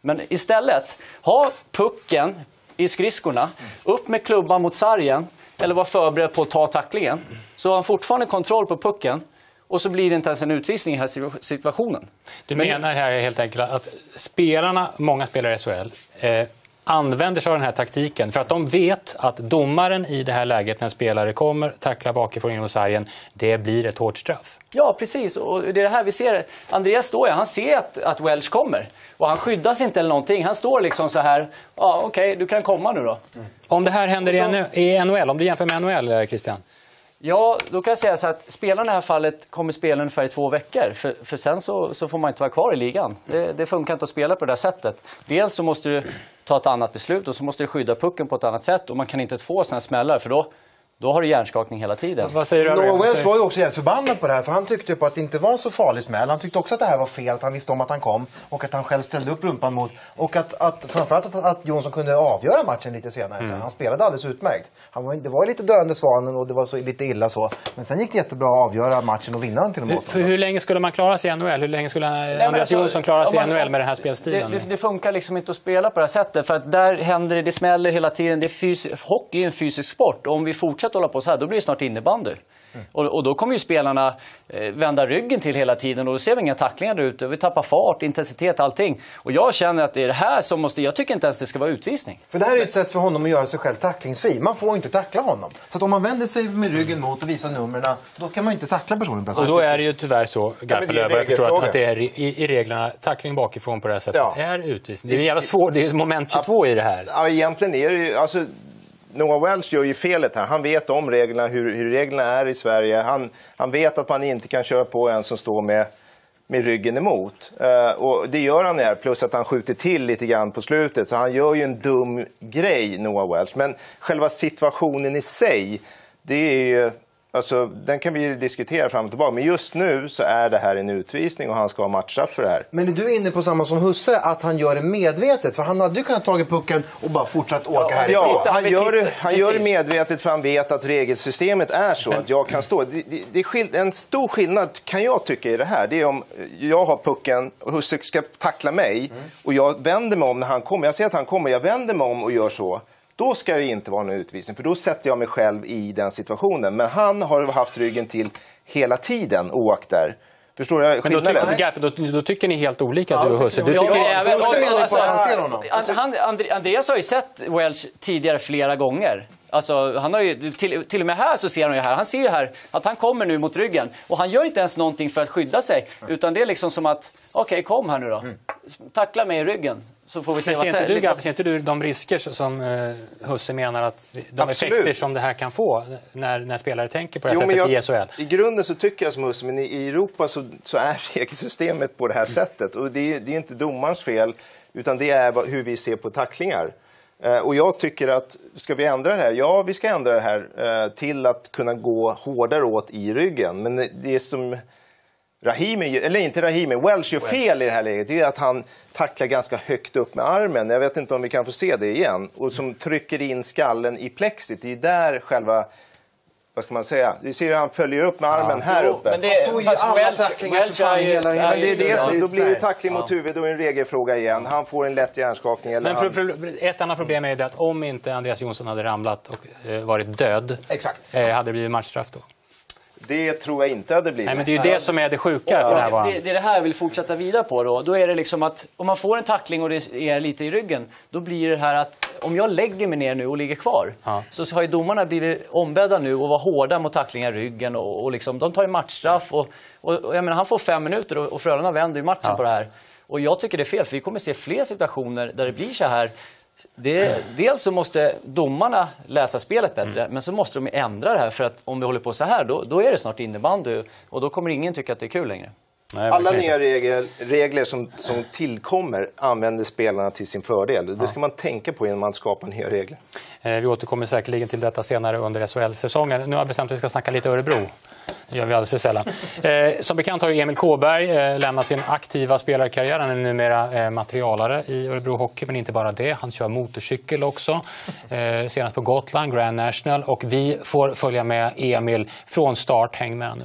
Men istället, ha pucken i skridskorna, upp med klubban mot sargen eller var förberedd på att ta tacklingen. Så har han fortfarande kontroll på pucken och så blir det inte ens en utvisning i den här situationen. Du menar här helt enkelt att spelarna, många spelare i SHL, eh, använder sig av den här taktiken för att de vet att domaren i det här läget när en spelare kommer, tacklar bakifrån genom sargen, det blir ett hårt straff. Ja, precis. Och det är det här vi ser. Andreas står ju, han ser att, att Welch kommer. Och han skyddas inte eller någonting. Han står liksom så här, ja okej, okay, du kan komma nu då. Mm. Om det här händer så, i NHL, om du jämför med NHL, eh, Christian? Ja, då kan jag säga så att spelarna i det här fallet kommer spela ungefär i två veckor. För, för sen så, så får man inte vara kvar i ligan. Det, det, funkar inte att spela på det där sättet. Dels så måste du ta ett annat beslut och så måste du skydda pucken på ett annat sätt. Och man kan inte få sådana smällar för då, då har du hjärnskakning hela tiden. Vad säger du? Noah Wells var ju också helt förbannad på det här för han tyckte på att det inte var så farlig smäll. Han tyckte också att det här var fel, att han visste om att han kom och att han själv ställde upp rumpan mot och att, att framförallt att, att Jonsson kunde avgöra matchen lite senare. Mm. Sen. Han spelade alldeles utmärkt. Han var, det var lite döende svanen och det var så, lite illa så. Men sen gick det jättebra att avgöra matchen och vinna den till och med. Hur, för hur länge skulle man klara sig i NHL? Hur länge skulle Andreas alltså, Jonsson klara sig i NHL med den här spelstilen? Det, det, det, funkar liksom inte att spela på det här sättet för att där händer det, det smäller hela tiden. Det är fys- hockey är en fysisk sport och om vi fortsätter hålla på så här då blir det snart innebandy. Mm. Och, och, då kommer ju spelarna eh, vända ryggen till hela tiden och då ser vi inga tacklingar där ute. Vi tappar fart, intensitet, allting. Och jag känner att det är det här som måste... Jag tycker inte ens det ska vara utvisning. För det här är ett sätt för honom att göra sig själv tacklingsfri. Man får inte tackla honom. Så att om man vänder sig med ryggen mot och visar numren, då kan man ju inte tackla personen. Och då är det ju tyvärr så, Garpenlöv, jag förstår att, att det är i, i, reglerna, tackling bakifrån på det här sättet ja. är utvisning. Det är jävla svårt, det är moment 22 i det här. Ja, egentligen är det ju... Alltså, Noah Welch gör ju felet här. Han vet om reglerna, hur, hur reglerna är i Sverige. Han, han vet att man inte kan köra på en som står med, med ryggen emot. Uh, och det gör han här, plus att han skjuter till lite grann på slutet. Så han gör ju en dum grej, Noah Welch. Men själva situationen i sig, det är ju Alltså, den kan vi diskutera fram och tillbaka. Men just nu så är det här en utvisning och han ska ha matchstraff för det här. Men är du inne på samma som Husse, att han gör det medvetet? För han hade ju kunnat tagit pucken och bara fortsatt åka ja, härifrån. Ja, han, gör det, han gör det medvetet för han vet att regelsystemet är så att jag kan stå. Det, det, det är en stor skillnad kan jag tycka i det här. Det är om jag har pucken och Husse ska tackla mig mm. och jag vänder mig om när han kommer. Jag ser att han kommer, jag vänder mig om och gör så. Då ska det inte vara någon utvisning, för då sätter jag mig själv i den situationen. Men han har haft ryggen till hela tiden, oaktar. Förstår du skillnaden? Men då, tycker, då, då, tycker ni helt olika, ja, du och Husse. Du tycker ja, även, alltså, han ser honom. Alltså, han, Andreas har ju sett Welch tidigare flera gånger. Alltså, han har ju, till, till och med här så ser han ju här. Han ser ju här att han kommer nu mot ryggen. Och han gör inte ens någonting för att skydda sig. Utan det är liksom som att, okej okay, kom här nu då. Mm. Tackla mig i ryggen. Så får vi se Men ser inte, du, Gabriel, ser inte du de risker som uh, Husse menar att de Absolut. effekter som det här kan få när, när spelare tänker på det här jo, sättet jag, i SHL? I grunden så tycker jag som Husse, men i, i Europa så, så är <laughs> regelsystemet på det här mm. sättet. Och det, det är inte domarens fel, utan det är hur vi ser på tacklingar. Uh, och jag tycker att, ska vi ändra det här? Ja, vi ska ändra det här uh, till att kunna gå hårdare åt i ryggen. Men det som Rahimi, eller inte Rahimi, Welsh gör fel i det här läget, det är att han tacklar ganska högt upp med armen. Jag vet inte om vi kan få se det igen. Och som trycker in skallen i plexit. Det är där själva vad ska man säga? Du ser hur han följer upp med armen ja. här uppe. Men det, så är alla Welch, tacklingar för fan hela, hela Men det är det som, då blir det tackling mot huvudet och en regelfråga igen. Han får en lätt hjärnskakning. Eller Men för, ett annat problem är det att om inte Andreas Jonsson hade ramlat och eh, varit död, Exakt. Eh, hade det blivit matchstraff då? Det tror jag inte hade blivit. Nej, men det är ju det som är det sjuka för närvarande. Det, det är det här jag vill fortsätta vidare på då. Då är det liksom att om man får en tackling och det är lite i ryggen, då blir det här att om jag lägger mig ner nu och ligger kvar, Ja. så har ju domarna blivit ombedda nu att vara hårda mot tacklingar i ryggen och, och liksom, de tar ju matchstraff och, och, och jag menar, han får fem minuter och, och Frölunda vänder ju matchen Ja. på det här. Och jag tycker det är fel, för vi kommer se fler situationer där det blir så här. Det, dels så måste domarna läsa spelet bättre, Mm. men så måste de ändra det här för att om vi håller på så här, då, då är det snart innebandy och då kommer ingen tycka att det är kul längre. Alla nya regler, regler som, som tillkommer använder spelarna till sin fördel. Det ska man tänka på innan man skapar nya regler. Eh, Vi återkommer säkerligen till detta senare under SHL-säsongen. Nu har jag bestämt att vi ska snacka lite Örebro. Det gör vi alldeles för sällan. <laughs> Eh, som bekant har Emil Kåberg eh, lämnat sin aktiva spelarkarriär. Han är numera eh, materialare i Örebro Hockey, men inte bara det. Han kör motorcykel också. Eh, senast på Gotland, Grand National. Och vi får följa med Emil från start. Häng med nu.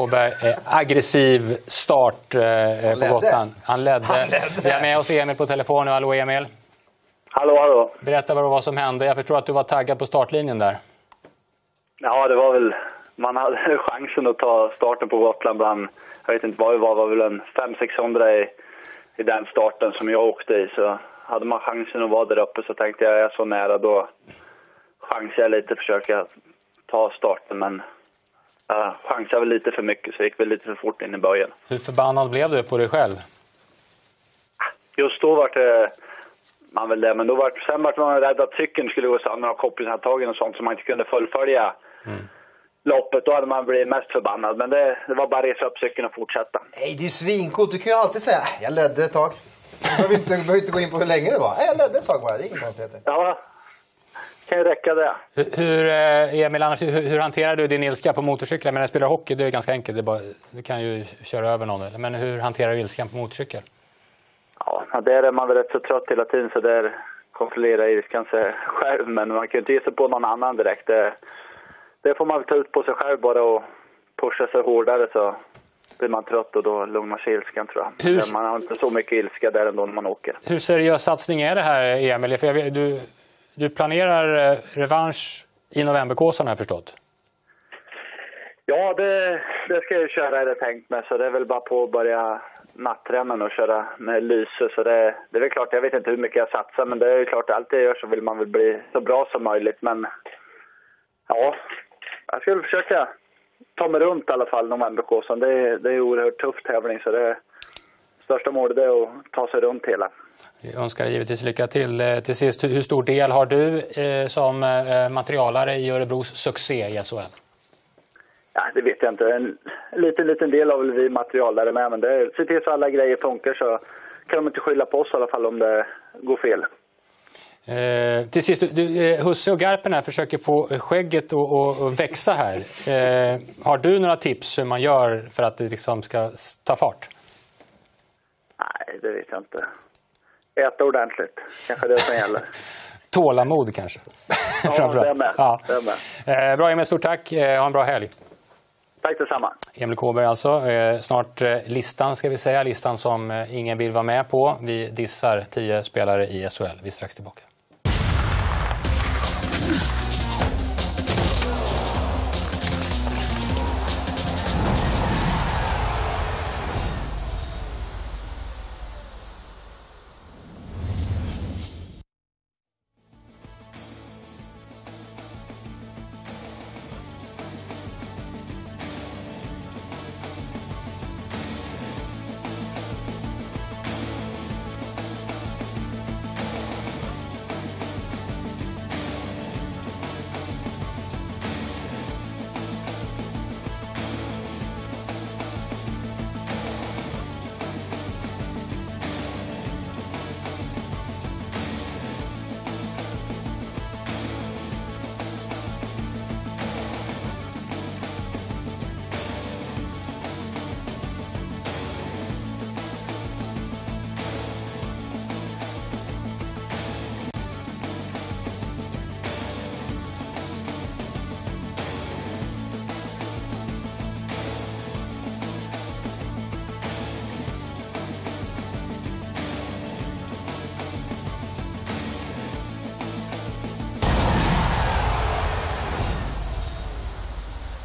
Kåberg, eh, aggressiv start eh, på. Gotland. Han ledde. Han ledde. Vi har med oss Emil på telefon nu. Hallå Emil. Hallå, hallå. Berätta vad det var som hände. Jag förstår att du var taggad på startlinjen där. Ja, det var väl... Man hade <laughs> chansen att ta starten på Gotland bland... Jag vet inte vad det var, det var väl en 500-600 i, i den starten som jag åkte i. Så hade man chansen att vara där uppe så tänkte jag, jag är så nära, då chansade jag lite, försöka ta starten. Men jag chansade väl lite för mycket, så jag gick väl lite för fort in i början. Hur förbannad blev du på dig själv? Just då var det man väl det, men då var, sen var man rädd att cykeln skulle gå sönder av kopplingshandtagen och sånt så man inte kunde fullfölja loppet. Då hade man blivit mest förbannad. Men det, det var bara att resa upp cykeln och fortsätta. Nej, det är ju svincoolt. Du kan ju alltid säga "Äh, jag ledde ett tag. Du behöver inte, behöver inte gå in på hur länge det var. Jag ledde ett tag bara. Det är inga konstigheter. Ja, kan ju räcka det. Hur, hur, eh, Emil, annars, hur, hur hanterar du din ilska på motorcykel? Men när du spelar hockey, det är ganska enkelt. Är bara, du kan ju köra över någon. Men hur hanterar du ilskan på motorcykel? Ja, där är man väl rätt så trött hela tiden så där kontrollerar ilskan sig själv. Men man kan ju inte ge sig på någon annan direkt. Det, det får man väl ta ut på sig själv bara och pusha sig hårdare så blir man trött och då lugnar sig ilskan tror jag. Hur- Man har inte så mycket ilska där ändå när man åker. Hur seriös satsning är det här, Emil? För jag vet, du, du planerar eh, revansch i novemberkåsan har jag förstått. Ja, det, det ska jag ju köra är det tänkt med. Så det är väl bara på att börja nattremmen och köra med lyse. Så det, det är väl klart, jag vet inte hur mycket jag satsar, men det är ju klart, allt jag gör så vill man väl bli så bra som möjligt. Men ja, jag ska väl försöka ta mig runt i alla fall novemberkåsan. Det, är- det är en oerhört tuff tävling, så det största målet är att ta sig runt hela. Vi önskar dig givetvis lycka till. Eh, Till sist, hur stor del har du eh, som eh, materialare i Örebros succé i SHL? Ja, det vet jag inte. En liten, liten del har väl vi materialare med, men det, se till så alla grejer funkar så kan de inte skylla på oss i alla fall om det går fel. Eh, till sist, du- Husse och Garpen här försöker få skägget att växa här. Eh, har du några tips hur man gör för att det liksom ska ta fart? Nej, det vet jag inte. Äta ordentligt, kanske det som gäller. <laughs> Tålamod kanske? <laughs> Ja, Framförallt. det med. Ja. Det med. Eh, bra Emil, stort tack. Eh, ha en bra helg. Tack detsamma. Emil Kåberg alltså. Eh, snart eh, listan ska vi säga. Listan som ingen vill vara med på. Vi dissar tio spelare i SHL. Vi är strax tillbaka.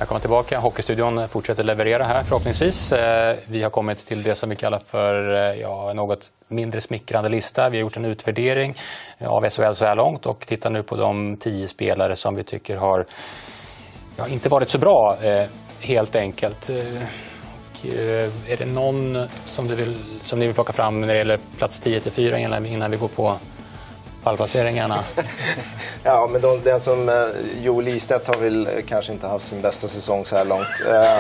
Välkommen tillbaka. Hockeystudion fortsätter leverera här förhoppningsvis. Eh, vi har kommit till det som vi kallar för eh, ja, en något mindre smickrande lista. Vi har gjort en utvärdering eh, av SHL så här långt och tittar nu på de tio spelare som vi tycker har ja, inte varit så bra helt enkelt. Och, är det någon som, du vill, som ni vill plocka fram när det gäller plats 10 till 4 innan vi går på pallplaceringarna? <laughs> Ja, men de, den som eh, Joel Istedt har väl eh, kanske inte haft sin bästa säsong så här långt. <laughs> Eh,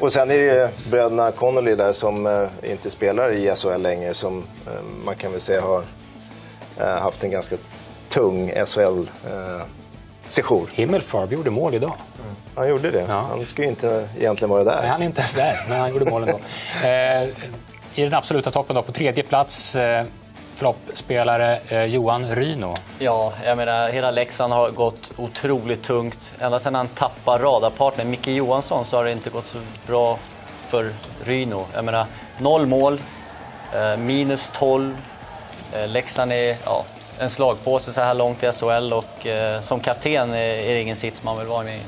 och sen är det bröderna Connolly där som eh, inte spelar i SHL längre som eh, man kan väl säga har eh, haft en ganska tung SHL-session. Himmelfarb gjorde mål idag. Han gjorde det. Han ska ju inte egentligen vara där. Nej, han är inte ens där, men han gjorde mål ändå. <laughs> Eh, I den absoluta toppen då, på tredje plats, eh, floppspelare eh, Johan Ryno. Ja, jag menar hela Leksand har gått otroligt tungt. Ända sedan han tappade radarpartnern Micke Johansson så har det inte gått så bra för Ryno. Jag menar, noll mål, eh, minus 12. Eh, Leksand är ja, en slagpåse så här långt i SHL och eh, som kapten är, det ingen sits man vill vara med i.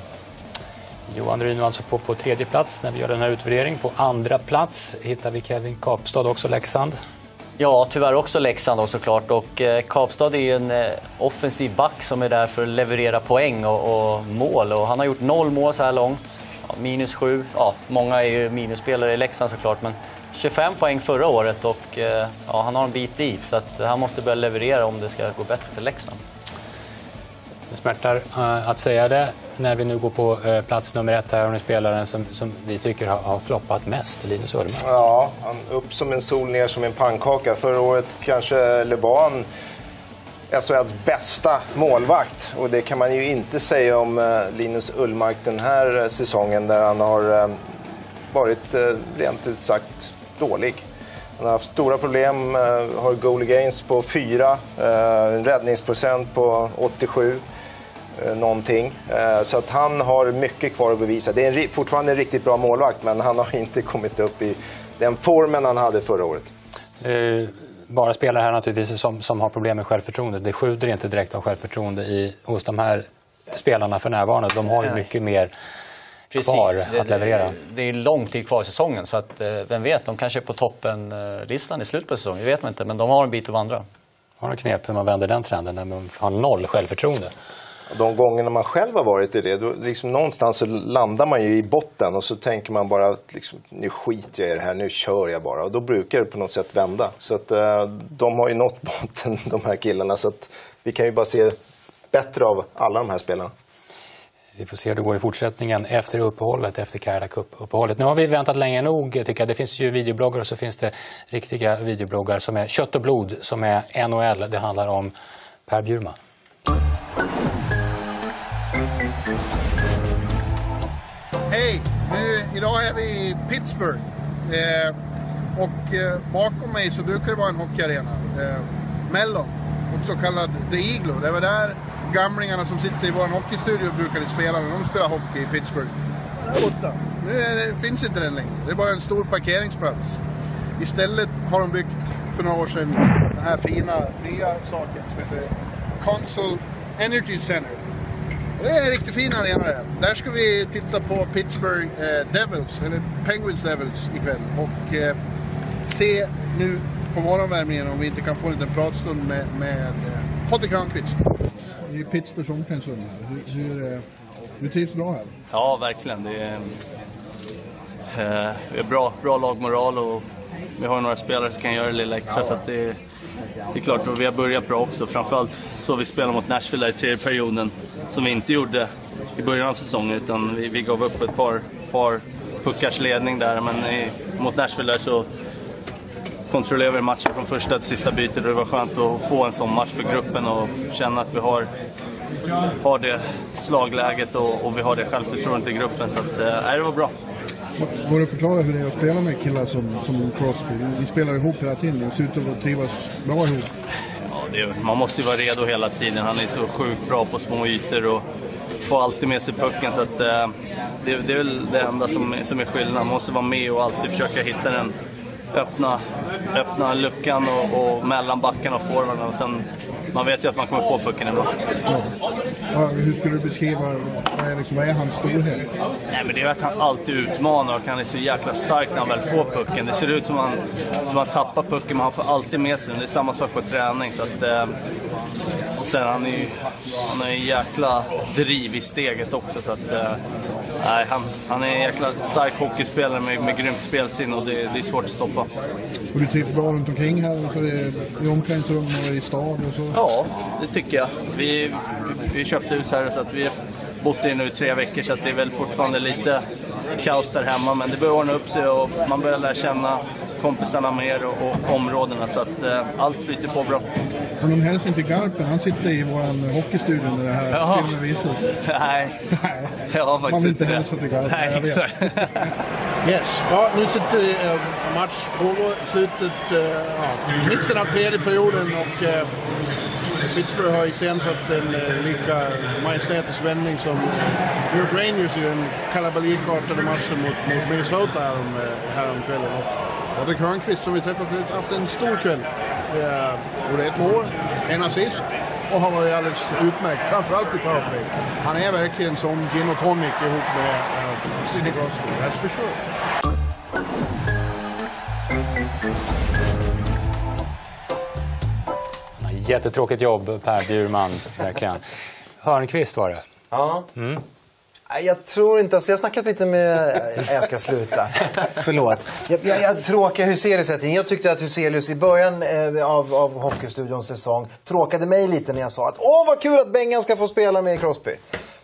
Johan Ryno alltså på, på tredje plats när vi gör den här utvärderingen. På andra plats hittar vi Kevin Kapstad, också Leksand. Ja, tyvärr också Leksand då såklart. Och eh, Kapstad är ju en eh, offensiv back som är där för att leverera poäng och, och mål. Och han har gjort noll mål så här långt. Ja, minus sju. Ja, många är ju minusspelare i Leksand såklart, men 25 poäng förra året och eh, ja, han har en bit dit. Så att han måste börja leverera om det ska gå bättre för Leksand. Det smärtar eh, att säga det när vi nu går på eh, plats nummer ett här och nu spelaren som, som vi tycker har, har floppat mest, Linus Ullmark. Ja, han upp som en sol, ner som en pannkaka. Förra året kanske, eller var han SHLs bästa målvakt. Och det kan man ju inte säga om eh, Linus Ullmark den här säsongen där han har varit rent ut sagt dålig. Han har haft stora problem, har goal gains på 4, en räddningsprocent på 87 någonting. Eh, Så att han har mycket kvar att bevisa. Det är en, fortfarande en riktigt bra målvakt, men han har <laughs> inte kommit upp i den formen han hade förra året. Eh, bara spelare här naturligtvis som, som har problem med självförtroende. Det sjuder inte direkt av självförtroende i, hos de här spelarna för närvarande. De har ju mycket mer kvar att leverera. Det, det är lång tid kvar i säsongen så att, eh, vem vet, de kanske är på toppen-listan i slutet på säsongen. Det vet man inte, men de har en bit att vandra. Har några knep hur man vänder den trenden när man har noll självförtroende? De gångerna man själv har varit i det, då liksom någonstans så landar man ju i botten och så tänker man bara att liksom, nu skiter jag i det här, nu kör jag bara. Och då brukar det på något sätt vända. Så att eh, de har ju nått <laughs> botten, de här killarna. Så att vi kan ju bara se bättre av alla de här spelarna. Vi får se hur det går i fortsättningen efter uppehållet, efter Canada Cup-uppehållet. Nu har vi väntat länge nog, tycker jag. Det finns ju videobloggar och så finns det riktiga videobloggar som är kött och blod, som är NHL. Det handlar om Per Bjurman. Idag är vi i Pittsburgh. Eh, och eh, bakom mig så brukar det vara en hockeyarena. Eh, Mellon, också kallad The Igloo. Det var där gamlingarna som sitter i vår hockeystudio brukade spela när de spelade hockey i Pittsburgh. Där borta. Nu det, finns inte den längre. Det är bara en stor parkeringsplats. Istället har de byggt för några år sedan den här fina nya saken som heter Consol Energy Center. Det är en riktigt fin arena det. Där ska vi titta på Pittsburgh eh, Devils, eller Penguins Devils ikväll. Och eh, se nu på morgonvärmningen om vi inte kan få en liten pratstund med, med eh, Patrik Hörnqvist. Det är Pittsburghs omklädningsrum här. Hur, hur, eh, du trivs bra här? Ja, verkligen. Det är, eh, vi har bra, bra lagmoral och vi har några spelare som kan göra det lilla extra. Så att det, det är klart, och vi har börjat bra också. Framförallt så vi spelade mot Nashville där i tredje perioden, som vi inte gjorde i början av säsongen. Utan vi, vi gav upp ett par, par puckars ledning där, men i, mot Nashville där så kontrollerade vi matchen från första till sista bytet och det var skönt att få en sån match för gruppen och känna att vi har har det slagläget och, och vi har det självförtroendet i gruppen. Så att, eh, det var bra. Går det att förklara hur det är att spela med killar som, som Crosby? Vi spelar ihop hela tiden. och ser ut att trivas bra ihop. Det man måste ju vara redo hela tiden. Han är så sjukt bra på små ytor och får alltid med sig pucken. Så att, eh, det, det är väl det enda som, som är skillnaden. Man måste vara med och alltid försöka hitta den öppna, öppna luckan och, och mellan backarna och forwarden. Och sen man vet ju att man kommer få pucken imorgon. Ja, hur skulle du beskriva, vad är, liksom, vad är hans storhet? Nej, men det är att han alltid utmanar och han är så jäkla stark när han väl får pucken. Det ser ut som att han, som han tappar pucken, men han får alltid med sig den. Det är samma sak på träning. Så att, eh, och sen han är ju, han har ju jäkla driv i steget också. Så att, eh, nej, han, han är en jäkla stark hockeyspelare med, med grymt spelsinne och det, det är svårt att stoppa. Och du trivs bra runt omkring här, alltså, i i omklädningsrum och i stad och så? Ja, det tycker jag. Vi, vi köpte hus här så att vi har bott i nu i tre veckor så att det är väl fortfarande lite kaos där hemma. Men det börjar ordna upp sig och man börjar lära känna kompisarna mer och, och områdena så att eh, allt flyter på bra. Har någon hälsning till Garpen? Han sitter i vår hockeystudio när det här Jaha. filmen visas. Nej. Ja, Man vill inte hälsa till Garpen. Nej, jag vet. <laughs> Yes. Ja, nu sitter eh, match pågår slutet, eh, ja, mitten av tredje perioden och eh, Pittsburgh har iscensatt en eh, lika majestätisk vändning som New York Rangers i den kalabalikartade matchen mot, mot Minnesota härom, eh, häromkvällen. Patrik Hörnqvist som vi träffade förut har haft en stor kväll. Eh, gjorde ett mål, en assist och har varit alldeles utmärkt, framförallt i powerplay. Han är verkligen som gin och tonic ihop med uh, Sidney Crosby, that's for sure. Jättetråkigt jobb, Per Bjurman. Verkligen. Hörnqvist var det. Ja. Mm. Jag tror inte, alltså jag har snackat lite med... <laughs> Jag ska sluta. Förlåt. Jag, jag, jag tråkar Huselius hela tiden. Jag tyckte att Huselius i början eh, av, av Hockeystudions säsong tråkade mig lite när jag sa att åh vad kul att Bengan ska få spela med Crosby.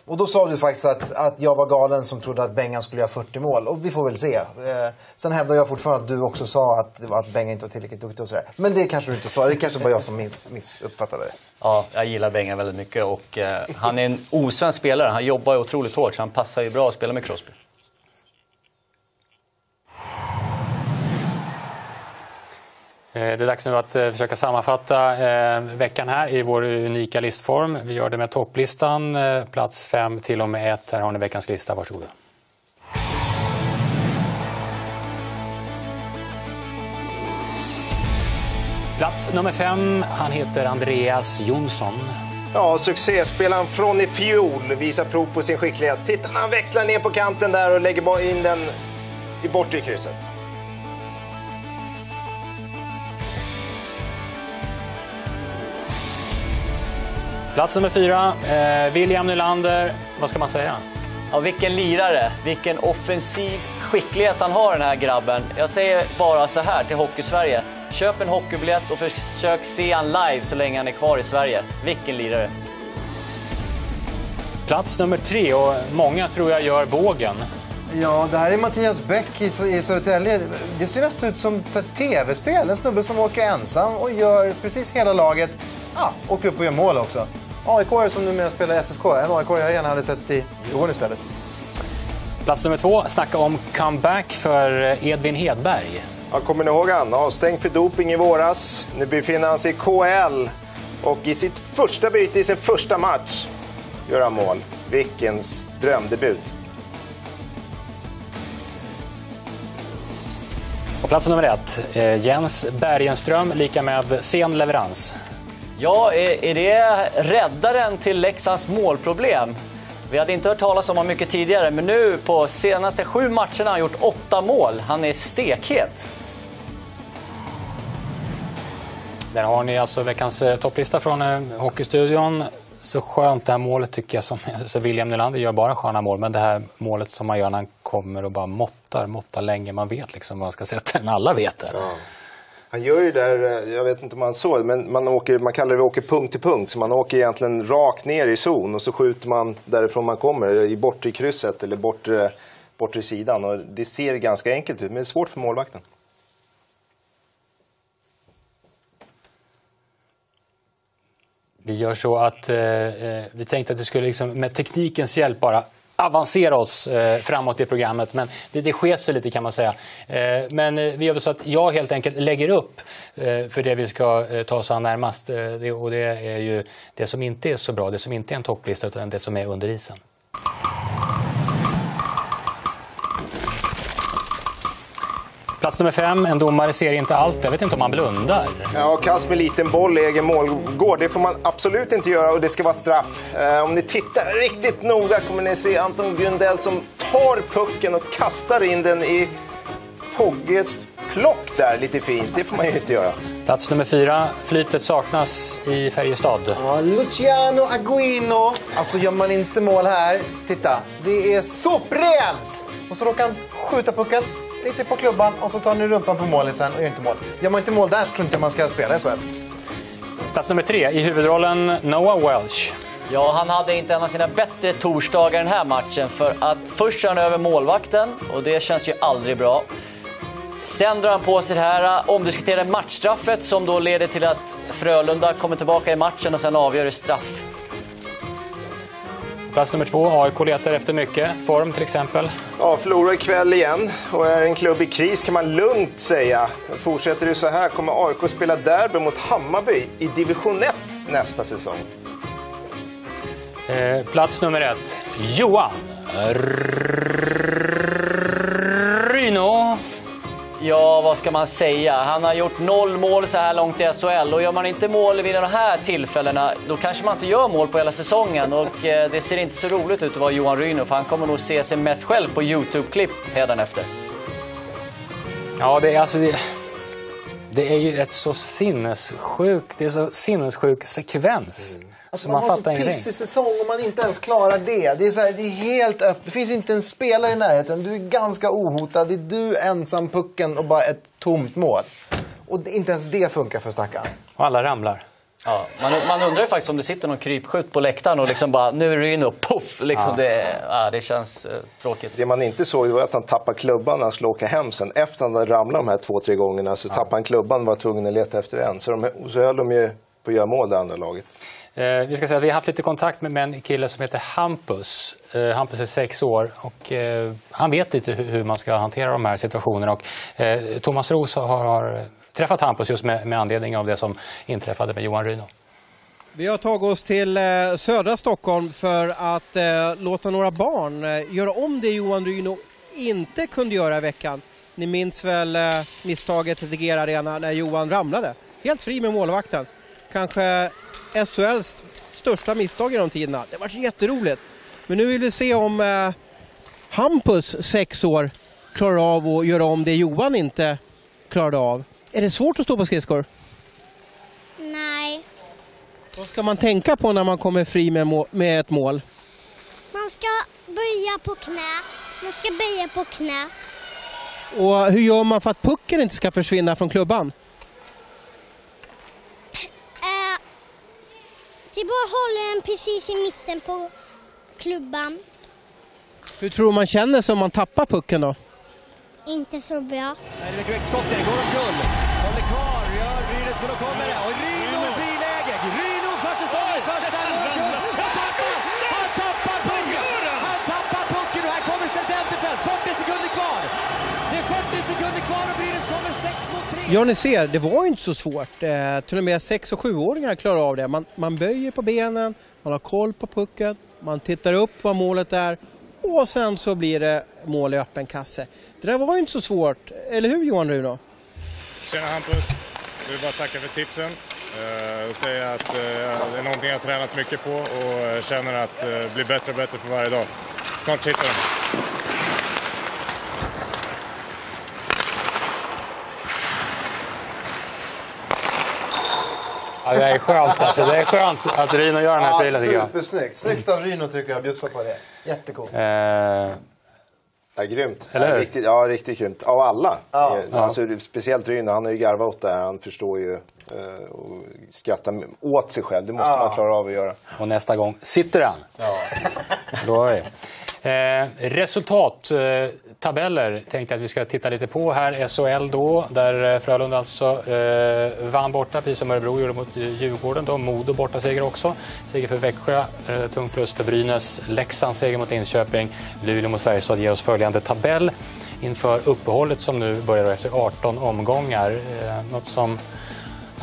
Och då sa du faktiskt att, att jag var galen som trodde att Bengan skulle göra 40 mål. Och vi får väl se. Eh, sen hävdar jag fortfarande att du också sa att, att Bengan inte var tillräckligt duktig och sådär. Men det kanske du inte sa. Det kanske bara jag som miss, missuppfattade det. Ja, jag gillar Bengan väldigt mycket och eh, han är en osvensk spelare. Han jobbar otroligt hårt så han passar ju bra att spela med Crosby. Eh, det är dags nu att eh, försöka sammanfatta eh, veckan här i vår unika listform. Vi gör det med topplistan, plats 5 till och med 1. Här har ni veckans lista, varsågoda. Plats nummer 5, han heter Andreas Jonsson. Ja, succéspelaren från i fjol visar prov på sin skicklighet. Titta när han växlar ner på kanten där och lägger bara in den i bortre krysset. Plats nummer 4, eh, William Nylander. Vad ska man säga? Ja, vilken lirare, vilken offensiv skicklighet han har den här grabben. Jag säger bara så här till Hockeysverige. Köp en hockeybiljett och försök se han live så länge han är kvar i Sverige. Vilken lirare. Plats nummer 3 och många tror jag gör vågen. Ja, det här är Mattias Bäck i, i Södertälje. Det ser nästan ut som ett tv-spel. En snubbe som åker ensam och gör precis hela laget. Ja, åker upp och gör mål också. Aik som numera spelar i SSK. En aik jag gärna hade sett i Djurgården istället. Plats nummer 2, snacka om comeback för Edvin Hedberg. Ja, kommer ni ihåg han? Avstängd för doping i våras. Nu befinner han sig i KL. Och i sitt första byte, i sin första match, gör han mål. Vilken drömdebut. Och plats nummer 1, eh, Jens Bergenström, lika med sen leverans. Ja, är, är det räddaren till Leksands målproblem? Vi hade inte hört talas om honom mycket tidigare, men nu på senaste sju matcherna har han gjort åtta mål. Han är stekhet. Där har ni alltså veckans eh, topplista från eh, Hockeystudion. Så skönt det här målet tycker jag. Som, <laughs> så William Nylander gör bara sköna mål, men det här målet som man gör när han kommer och bara måttar, måttar länge. Man vet liksom vad man ska sätta <laughs> den. Alla vet det. Ja. Han gör ju där, eh, jag vet inte om man såg men man, åker, man kallar det åker punkt till punkt. Så man åker egentligen rakt ner i zon och så skjuter man därifrån man kommer, i bortre krysset eller bortre, bortre sidan. Och det ser ganska enkelt ut, men det är svårt för målvakten. Vi gör så att eh, eh, vi tänkte att det skulle liksom, med teknikens hjälp bara avancera oss eh, framåt i programmet. Men det, det sker sig lite kan man säga. Eh, men eh, vi gör så att jag helt enkelt lägger upp eh, för det vi ska eh, ta oss an närmast. Eh, det, och det är ju det som inte är så bra, det som inte är en topplista utan det som är under isen. Plats nummer fem, en domare ser inte allt. Jag vet inte om han blundar. Ja, kast med liten boll i egen målgård. Det får man absolut inte göra och det ska vara straff. Eh, om ni tittar riktigt noga kommer ni se Anton Grundell som tar pucken och kastar in den i Pogges plock där lite fint. Det får man ju inte göra. Plats nummer fyra, flytet saknas i Färjestad. Ja, Luciano Aguino. Alltså gör man inte mål här, titta, det är så rent! Och så råkar han skjuta pucken lite på klubban och så tar ni rumpan på målet sen och gör inte mål. Gör man inte mål där så tror inte man ska spela i SHL. Plats nummer tre, i huvudrollen Noah Welch. Ja, han hade inte en av sina bättre torsdagar i den här matchen. För att först kör han över målvakten och det känns ju aldrig bra. Sen drar han på sig det här äh, omdiskuterade matchstraffet som då leder till att Frölunda kommer tillbaka i matchen och sen avgör i straff. Plats nummer två, AIK letar efter mycket. Form till exempel. Ja, förlorar ikväll igen och är en klubb i kris kan man lugnt säga. Fortsätter det så här kommer AIK spela derby mot Hammarby i division 1 nästa säsong. Eh, plats nummer ett, Johan. Ja, vad ska man säga? Han har gjort noll mål så här långt i SHL och gör man inte mål vid de här tillfällena då kanske man inte gör mål på hela säsongen och eh, det ser inte så roligt ut att vara Johan Ryno för han kommer nog se sig mest själv på Youtube-klipp hädanefter. Ja, det är alltså... Det, det är ju ett så sinnessjuk, det är så sinnessjuk sekvens. Alltså så man, man, har så ingenting. pissig säsong och man inte ens klarar det. Det är, så här, det är helt öppet. Det finns inte en spelare i närheten. Du är ganska ohotad. Det är du ensam pucken och bara ett tomt mål. Och det, inte ens det funkar för stackaren. Och alla ramlar. Ja, man, man undrar ju faktiskt om det sitter någon krypskytt på läktaren och liksom bara nu är det in och puff! Liksom Ja. det, ja, det känns eh, tråkigt. Det man inte såg var att han tappade klubban när han skulle åka hem sen. Efter att han hade ramlat de här två, tre gångerna så tappade han klubban och var tvungen att leta efter en. Så, de, så höll de ju på att göra mål det andra laget. Eh, vi ska säga vi har haft lite kontakt med en kille som heter Hampus. Eh, Hampus är sex år och eh, han vet lite hur, hur man ska hantera de här situationerna. Och, eh, Thomas Roos har, har träffat Hampus just med, med anledning av det som inträffade med Johan Ryno. Vi har tagit oss till eh, södra Stockholm för att eh, låta några barn eh, göra om det Johan Ryno inte kunde göra i veckan. Ni minns väl eh, misstaget i Tegera Arena när Johan ramlade? Helt fri med målvakten. Kanske SHLs största misstag genom tiderna. Det var jätteroligt. Men nu vill vi se om eh, Hampus, sex år, klarar av att göra om det Johan inte klarade av. Är det svårt att stå på skridskor? Nej, Vad ska man tänka på när man kommer fri med, må- med ett mål? man ska böja på knä. Man ska böja på knä. Och hur gör man för att pucken inte ska försvinna från klubban? Eh, det är bara hålla den precis i mitten på klubban. Hur tror man känner sig om man tappar pucken då? Inte så bra. Skotten går omkull. Håller kvar, gör Brynäs, men då kommer det. Och Ryno i friläge. Ryno för säsongens första målguld. Han tappar! Han tappar pucken! Han tappar pucken och här kommer Stententerfelt. 40 sekunder kvar. Det är 40 sekunder kvar och Brynäs kommer 6 mot 3. Ja, ni ser, det var ju inte så svårt. Eh, till och med 6 och 7-åringar klarar av det. Man, man böjer på benen, man har koll på pucken, man tittar upp vad målet är och sen så blir det mål i öppen kasse. Det där var ju inte så svårt, eller hur Johan Runo? Tjena Hampus! Jag vill bara tacka för tipsen eh, säga att eh, det är någonting jag har tränat mycket på och eh, känner att eh, blir bättre och bättre för varje dag. Snart sitter den. Ja, det är skönt alltså. Det är skönt att Ryno gör den här Ja, tycker jag. supersnyggt. Snyggt av Ryno tycker jag, bjussa på det. Jättecoolt. Eh, Ja, grymt. Eller hur? Ja, riktigt, ja, riktigt grymt. Av alla. Ja. Eh, Alltså, speciellt Ryno, han har ju garvat åt det här. Han förstår ju eh, och skrattar åt sig själv. Det måste Ja. man klara av att göra. Och nästa gång sitter han. Ja. Då är det. Eh, resultattabeller tänkte jag att vi ska titta lite på här. SHL då, där eh, Frölunda alltså eh, vann borta, precis som Örebro gjorde mot eh, Djurgården. Då. Modo borta seger också. Seger för Växjö, eh, tung förlust för Brynäs. Leksand seger mot Linköping. Luleå mot Färjestad ger oss följande tabell inför uppehållet som nu börjar efter 18 omgångar. Eh, något som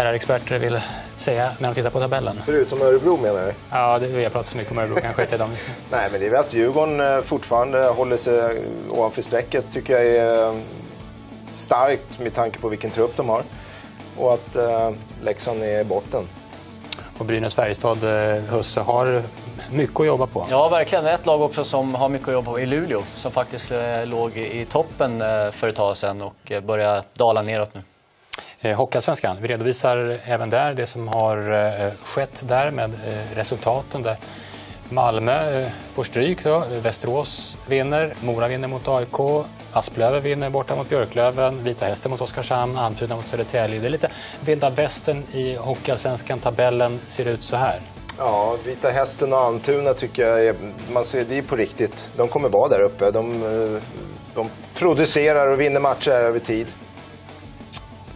herrar experter vill säga när de tittar på tabellen? Förutom Örebro menar du? Ja, det, vi har pratat så mycket om Örebro, kanske inte dem. <laughs> Nej, men det är väl att Djurgården eh, fortfarande håller sig ovanför strecket tycker jag är eh, starkt med tanke på vilken trupp de har. Och att eh, Leksand är i botten. Och Brynäs-Färjestad, eh, Husse, har mycket att jobba på. Ja, verkligen. Ett lag också som har mycket att jobba på i Luleå, som faktiskt eh, låg i toppen eh, för ett tag sedan och eh, börjar dala neråt nu. Eh, Hockeyallsvenskan, vi redovisar även där det som har eh, skett där med eh, resultaten. Där Malmö får stryk, då. Västerås vinner, Mora vinner mot AIK, Asplöven vinner borta mot Björklöven, Vita Hästen mot Oskarshamn, Almtuna mot Södertälje. Det är lite vilda västern i Hockeyallsvenskan. Tabellen ser ut så här. Ja, Vita Hästen och Almtuna tycker jag är, man ser, det är på riktigt. De kommer vara där uppe. De, de producerar och vinner matcher över tid.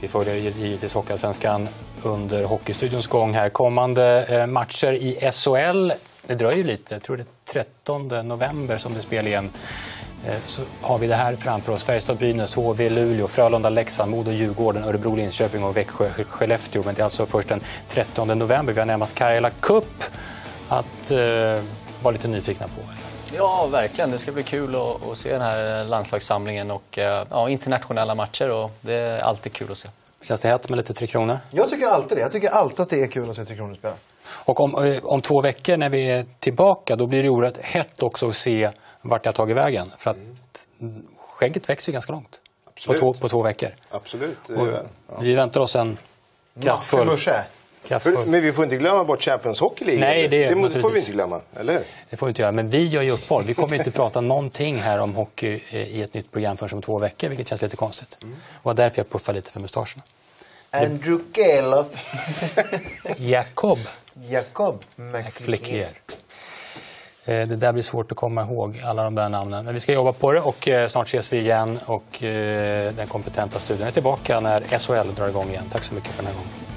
Vi följer givetvis Hockeyallsvenskan under Hockeystudions gång här. Kommande eh, matcher i SHL, det dröjer lite, jag tror det är 13 november som det spelar igen. Eh, så har vi det här framför oss. Färjestad, Brynäs, HV, Luleå, Frölunda, Leksand, Modo, Djurgården, Örebro, Linköping och Växjö, Skellefteå. Men det är alltså först den 13 november. Vi har närmast Karjala Cup att eh, vara lite nyfikna på. Ja, verkligen. Det ska bli kul att, att se den här landslagssamlingen och eh, ja, internationella matcher. Och det är alltid kul att se. Känns det hett med lite Tre Kronor? Jag tycker alltid det. Jag tycker alltid att det är kul att se Tre Kronor spela. Och om, eh, om två veckor när vi är tillbaka då blir det oerhört hett också att se vart det har tagit vägen. För att mm, skägget växer ju ganska långt på Absolut. två, på två veckor. Absolut. Och ja. Vi väntar oss en kraftfull... kraftfull Men vi får inte glömma bort Champions Hockey League. Nej, det, det får vi inte glömma, eller? Det får vi inte göra, men vi gör ju uppehåll. Vi kommer inte prata <laughs> någonting här om hockey eh, i ett nytt program förrän om två veckor, vilket känns lite konstigt. Mm. Och var därför jag puffar lite för mustascherna. Andrew Geloff. <laughs> Jakob Jakob Flickier. Eh, Det där blir svårt att komma ihåg, alla de där namnen. Men vi ska jobba på det och eh, snart ses vi igen. Och den kompetenta studion är tillbaka när SHL drar igång igen. Tack så mycket för den här gången.